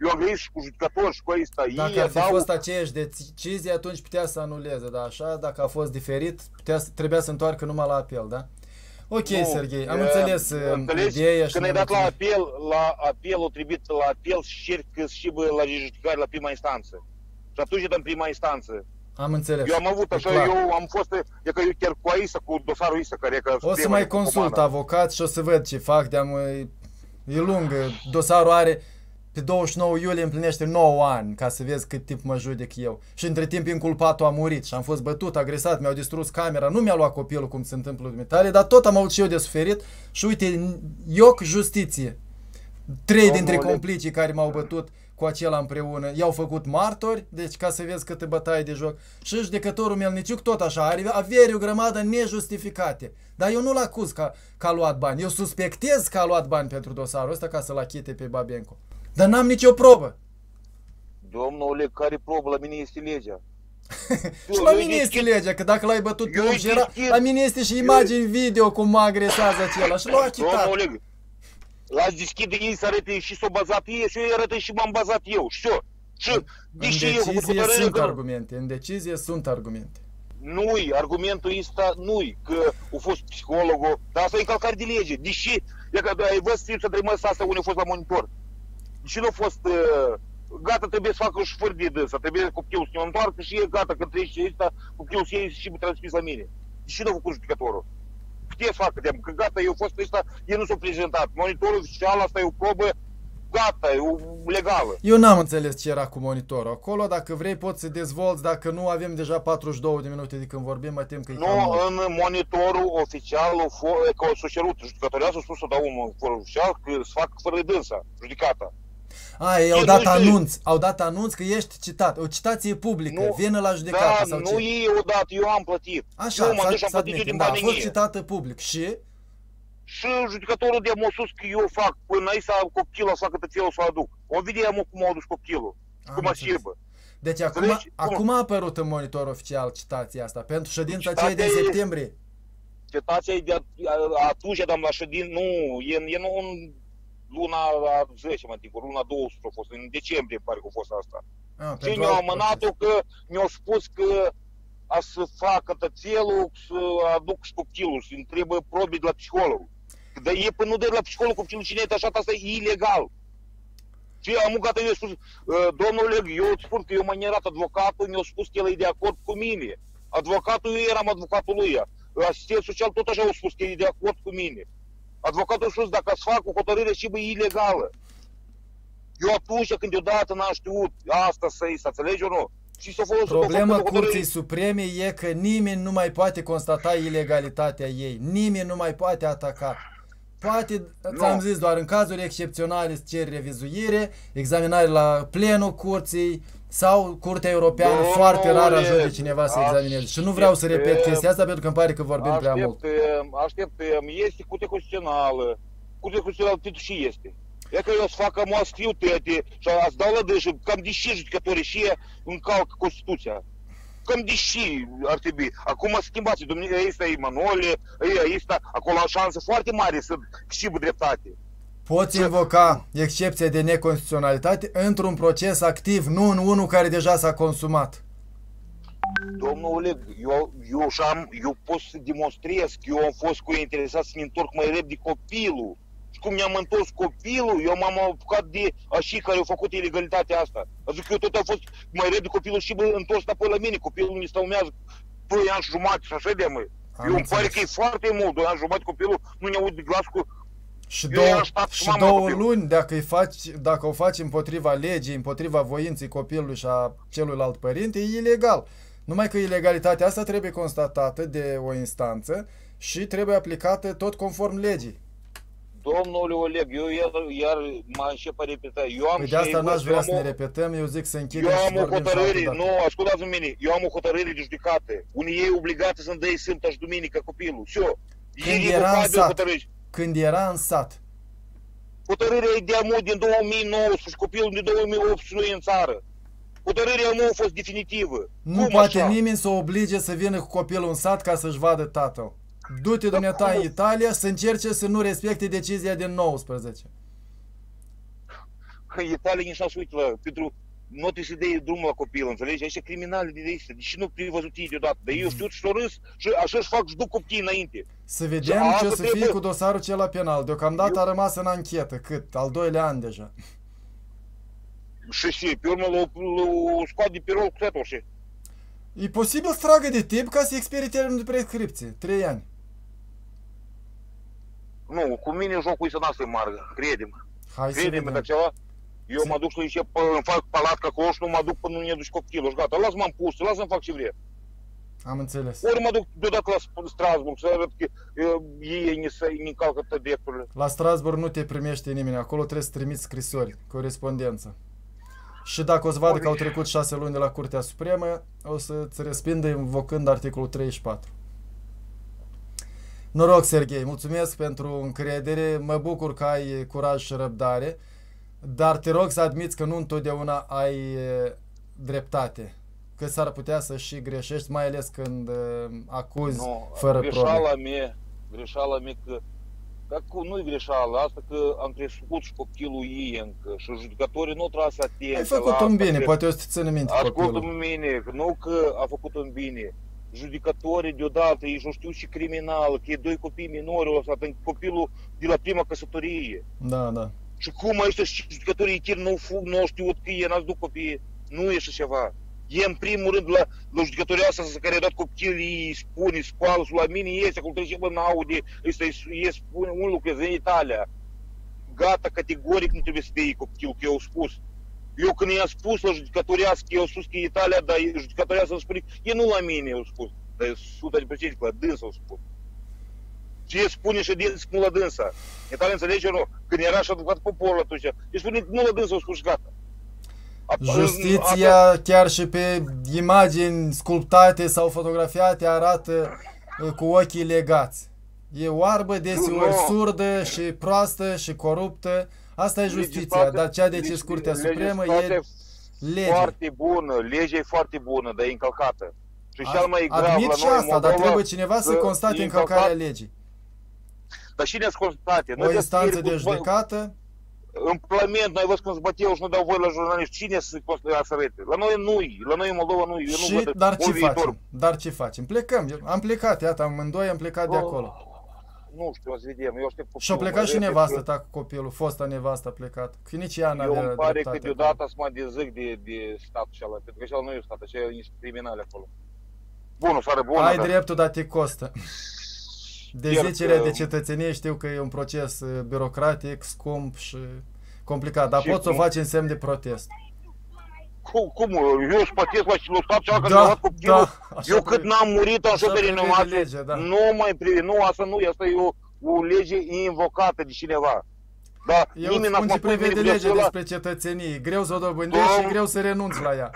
eu am găsit și cu judecător și cu ăsta. Dacă ei ar fi dau, fost aceeași decizie, atunci putea să anuleze, dar așa, dacă a fost diferit, putea, să- trebuia să întoarcă numai la apel, da? Ok, nu, Serghei, am e, înțeles uh, înțelegi? ideea și Când ai ne dat la mulțumim. apel, la apel, o trebuie la apel și cer că și bă, la judecare la prima instanță. Și atunci dăm prima instanță. Am înțeles. Eu am avut E așa, clar. eu am fost, e că eu chiar cu Aisa, cu dosarul Isa, care e că O să Suprema mai e cu consult comandă. avocat și o să văd ce fac, de-am, e lung, dosarul are, pe 29 iulie împlinește 9 ani, ca să vezi cât timp mă judec eu. Și între timp inculpatul a murit și am fost bătut, agresat, mi-au distrus camera, nu mi-a luat copilul cum se întâmplă dumitale, dar tot am avut și eu de suferit și uite, ioc justiție. Trei Domnule- dintre complicii care m-au bătut cu acela împreună i-au făcut martori, deci ca să vezi câte bătaie de joc. Și judecătorul Melniciuc tot așa, are averi o grămadă nejustificate. Dar eu nu-l acuz că, că a luat bani. Eu suspectez că a luat bani pentru dosarul ăsta ca să-l achite pe Babenco. Dar n-am nicio probă. Domnul Oleg, care probă? La mine este legea. și la mine este legea, că dacă l-ai bătut pe Eu om și era, deschid- la mine este și imagini video cum mă agresează acela și l-a Domnul achitat. Oleg, l-ați deschide ei să arate și s-o bazat ei și eu arătă și m-am bazat eu. Și eu. Și În deși eu făcut decizie hotărâre sunt că argumente, în decizie sunt argumente. nu-i, argumentul ăsta nu-i, că a fost psihologul, dar asta e încălcare de lege. Deși, e că ai văzut să trăimăs asta unde a fost la monitor. Deși nu a fost, uh, gata, trebuie să facă șofăr de dânsa, trebuie copilul să ne întoarcă și e gata, că trece ăsta, copilul să iei și mi transmis la mine. Deși nu a făcut judecătorul. Putea să facă, de că gata, eu fost ăsta, el nu s-a prezentat. Monitorul oficial, asta e o probă, gata, e o legală. Eu n-am înțeles ce era cu monitorul acolo, dacă vrei poți să dezvolți, dacă nu avem deja 42 de minute de când vorbim, mă tem că e cam Nu, mult. în monitorul oficial, o fo- că o cerut judecătoria, s-a spus să dau un for oficial, că să fac fără de dânsa, judecata. A, ei au Eu dat nu știu. anunț, au dat anunț că ești citat, o citație publică, Nu, vină la judecată Da, sau nu ce. ei odată, eu am plătit. Așa, eu m-am dus și să, am să plătit eu admitem, din da, a banii fost mie. citată public și Și judecătorul de m-a sus că eu fac până aici copilul să facă tățelul să o aduc. O vedea mă cum au dus copilul, Am cum mă înțeles. schirbă. Deci acum, Înțelegi? Cum? acum a apărut în monitor oficial citația asta, pentru ședința Citația aceea din e- septembrie. Cetația e de a- atunci, am la ședin, nu, e, e nu în luna a 10, mă adică luna 200 a fost, în decembrie pare că a fost asta. Ah, Ce pentru mi-au alt amânat-o proces. că mi-au spus că a să facă tățelul, să aduc și copilul și îmi trebuie probe de la psiholog. Dar e până nu de la psiholog copilul cine e atașat, asta e ilegal. Și am gata, eu spus, "Uh, domnule, eu îți spun că eu m-am nerat advocatul, mi-a spus că el e de acord cu mine. Advocatul, eu eram advocatul lui. Asistent social tot așa a spus că e de acord cu mine. Advocatul a spus, dacă să fac o hotărâre și bă, e ilegală. Eu atunci când deodată n-am știut asta să-i, să înțelegi nu? Și să folosit Problema Curții Supreme e că nimeni nu mai poate constata ilegalitatea ei. Nimeni nu mai poate ataca. Poate, ți-am zis, doar în cazuri excepționale îți ceri revizuire, examinare la plenul curții sau Curtea Europeană, Domnule, foarte rar ajunge cineva să aștept, examineze. Și nu vreau să repet chestia asta pentru că îmi pare că vorbim prea mult. Așteptăm, așteptăm. Este Curtea Constituțională. Curtea Constituțională pentru și este. E că eu să facă mă scriu tăte și ați dau la dâșă, cam deși judecătorii și ei încalcă Constituția. Cam deși ar trebui. Acum schimbați, domnule, ăsta e Manole, ăsta, acolo au șanse foarte mari să câștigă dreptate. Poți invoca excepția de neconstituționalitate într-un proces activ, nu în unul care deja s-a consumat. Domnul Oleg, eu, eu, și-am, eu pot să demonstrez că eu am fost cu interesat să-mi întorc mai repede copilul. Și cum mi-am întors copilul, eu m-am apucat de așa care au făcut ilegalitatea asta. Adică eu tot am fost mai repede copilul și bă, întors înapoi la mine. Copilul mi stăumează 2 ani și jumătate și așa de măi. Am Eu îmi pare înțeles. că e foarte mult, 2 ani și jumătate copilul nu ne aud de glas cu... Și eu două, și două luni, dacă, îi faci, dacă o faci împotriva legii, împotriva voinței copilului și a celuilalt părinte, e ilegal. Numai că ilegalitatea asta trebuie constatată de o instanță și trebuie aplicată tot conform legii. Domnule Oleg, eu iar, iar mă încep a repeta. Eu am păi de asta n-aș vrea să ne repetăm, eu zic să închidem Eu am o hotărâre, nu, ascultați mine, eu am o hotărâre de judecată. Unii ei obligate să-mi dăi sâmbătă și duminică copilul. Eu. Când era în sat. Când era în sat. Hotărârea e de amul din 2019, copilul din 2018 nu e în țară. Hotărârea amul a fost definitivă. Nu Cum poate așa? nimeni să o oblige să vină cu copilul în sat ca să-și vadă tatăl. Du-te dumneata în cum? Italia să încerce să nu respecte decizia din 19. Italia nici n-a să uită la, pentru nu trebuie să dai drumul la copil, înțelegi? Așa criminali de aici, deși nu privăzut ei deodată. Dar eu știu și râs și așa își fac și duc copiii înainte. Să vedem asta ce o să fie trebuie- cu dosarul cel penal. Deocamdată a rămas în anchetă. Cât? Al doilea an deja. Și și, pe urmă, l-o, l-o scoat de pe rol cu totul și... E posibil să tragă de timp ca să expire termenul de prescripție. Trei ani. Nu, cu mine jocul e să n-a să margă, crede-mă. Hai să Crede-mă, vedem. dar ceva, eu mă duc și încep, îmi fac palatca acolo și nu mă duc până nu ne duci copilul și gata, lasă-mă în pus, lasă-mi fac ce vrea. Am înțeles. Ori mă duc deodată la Sp- Strasburg să arăt că uh, ei ne, să- ne încalcă toate drepturile. La Strasbourg nu te primește nimeni. Acolo trebuie să trimiți scrisori, corespondență. Și dacă o să vadă că au trecut șase luni de la Curtea Supremă, o să-ți respindă invocând articolul 34. Noroc, Serghei, mulțumesc pentru încredere, mă bucur că ai curaj și răbdare, dar te rog să admiți că nu întotdeauna ai e, dreptate, că s-ar putea să și greșești, mai ales când e, acuzi Nu, fără probe. greșeala mea, greșeala mea că Dar cu, nu-i greșeală, asta că am crescut și copilul ei încă și judecătorii nu trebuie să atenție Ai făcut la un asta bine, că- poate o să te țină minte Ascultă-mă copilul. mine, nu că a făcut un bine. Judecătorii deodată, ei nu știu și criminal, că e doi copii minori, au lăsat în copilul de la prima căsătorie. Da, da. Și cum ăștia și judecătorii eterni nu, fu- nu știu că e n-ați duc copii? Nu e așa ceva. E în primul rând la, la judecătoria asta să care a dat copilii, îi spune, scoală, și la mine este, acolo trece în Audi, ăsta îi îi spune un lucru, în Italia. Gata, categoric nu trebuie să dai copil, că eu au spus. Eu când i-am spus la judecătorească, eu au spus că e Italia, dar judecătorească îmi spune, e nu la mine, eu spus. Dar e 100% că la dânsa au spus. Ce spune și din spune la dânsa. Italia înțelege nu? Când era și advocat poporul atunci, îi spune nu la dânsa, au spus și gata. A- Justiția, chiar și pe imagini sculptate sau fotografiate, arată uh, cu ochii legați. E oarbă, deseori Nu. surdă și proastă și coruptă. Asta e justiția, Legislația- dar ce a decis legi- Curtea Supremă legislația e lege. foarte bună, legea e foarte bună, dar e încălcată. Și cel mai grav Admit la și noi în asta, dar Moldova, trebuie cineva să că constate e încălcarea încălcat- legii. Dar cine ați constate? O instanță de judecată, În Parlament, noi văzut când zbăteau și nu dau voie la jurnaliști. Cine să constate să arete? La noi nu-i. La noi în Moldova nu-i. Eu nu și, văd dar ce un viitor. facem? Dar ce facem? Plecăm. Eu- Am plecat, iată, amândoi am plecat de Oh, acolo. Nu știu, o să vedem. Eu aștept Și-a copilul, plecat mă și repet nevastă că- ta cu copilul, fosta nevastă a plecat. Că nici ea Eu n-avea îmi pare că dreptate acolo. deodată să mă dezic de, de statul ăla, pentru că ăla nu e stat, așa e niște criminali acolo. Bun, o țară bună, Ai dar dreptul, dar te costă. Iar Dezicerea că- de cetățenie știu că e un proces uh, birocratic, scump și complicat, dar Și poți să o cum- faci în semn de protest. cum, cum, eu spătesc la la stat ceva că Da, mi-a luat copilul. da, așa eu cât pre- n-am murit, am așa și de prevede renovație. legea, da. Nu mai privi, nu, asta nu, asta e o, o lege invocată de cineva. Da, Eu nimeni îți n-a spun ce făcut prevede mine legea ăla. despre cetățenie. E greu să o dobândești și Domn- greu să renunți la ea.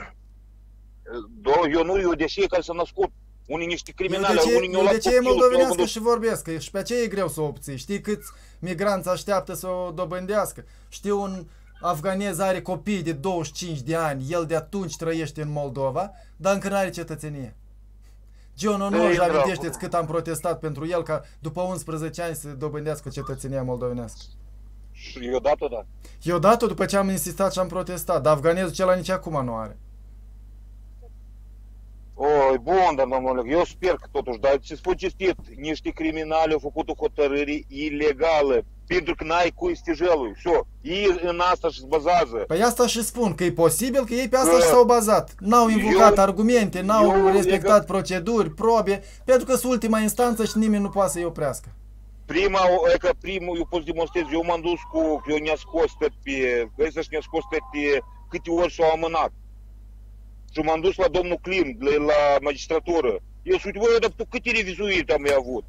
Da, eu nu, eu deși e care s-a născut. Unii niște Eu criminali, de ce, unii mi-au eu luat de ce e copilul, moldovenească mi-au și vorbesc, că și pe aceea e greu să o obții. Știi câți migranți așteaptă să o dobândească? Știu un afganez are copii de 25 de ani, el de atunci trăiește în Moldova, dar încă nu are cetățenie. John Ei, Onoș, bravo. amintește-ți cât am protestat pentru el ca după 11 ani să dobândească cetățenia moldovenească. Și eu dat-o, da. Eu dat-o după ce am insistat și am protestat, dar afganezul acela nici acum nu are. Oi, bun, dar domnule, eu sper că totuși, dar ți spun cinstit, niște criminali au făcut o hotărâre ilegală, pentru că n-ai cui stijelui, все. Ei în asta și bazează. Păi asta și spun, că e posibil că ei pe asta Că- și s-au bazat. N-au invocat Eu- argumente, n-au eu- respectat e proceduri, probe, pentru că sunt ultima instanță și nimeni nu poate să-i oprească. Prima, e că primul, eu pot să demonstrez, eu m-am dus cu, eu ne-a scos tot pe, ăsta și ne-a scos tot pe câte ori s-au amânat. Și m-am dus la domnul Klim, la, la magistratură. El spune, băi, dar tu câte revizuiri am mai avut?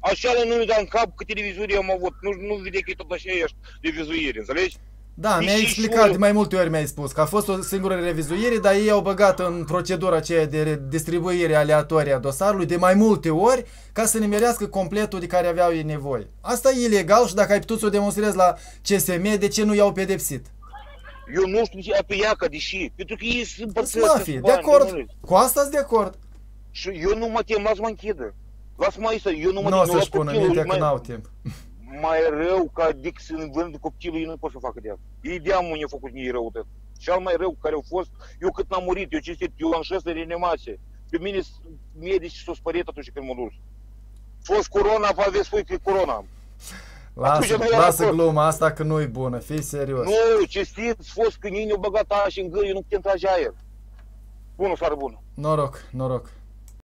Așa la nu-mi da în cap câte revizuiri am avut. Nu, nu vede că e tot așa ești revizuire, înțelegi? Da, Deci mi-ai și explicat eu- de mai multe ori, mi-ai spus că a fost o singură revizuire, dar ei au băgat în procedura aceea de re- distribuire aleatorie a dosarului de mai multe ori ca să nimerească completul de care aveau ei nevoie. Asta e ilegal și dacă ai putut să o demonstrezi la CSM, de ce nu i-au pedepsit? Eu nu știu ce pe ea, că deși, pentru că ei sunt Sunt bătrâni, mafie, sunt de bani, acord. domnule. Cu asta sunt de acord. Și eu nu mă tem, lasă-mă închidă. Lasă-mă aici, eu nu mă Nu o tem, să-și pună copilul, mintea că mai, n-au timp. mai rău ca adică să vând copilul, ei nu pot să facă de asta. Ei de amul ne-au făcut ei rău. Cel mai rău care au fost, eu cât n-am murit, eu cinstit, eu am șase reanimase. Pe mine s- medici s-au spărit atunci când m-au dus. Fost corona, vă aveți spui că e corona. Lasă, Atunci nu era lasă acord. gluma asta că nu-i bună, fii serios. Nu, cinstit, fost când ei ne-au băgat așa în gâri, eu nu putem trage aer. Bună, seară bună. Noroc, noroc.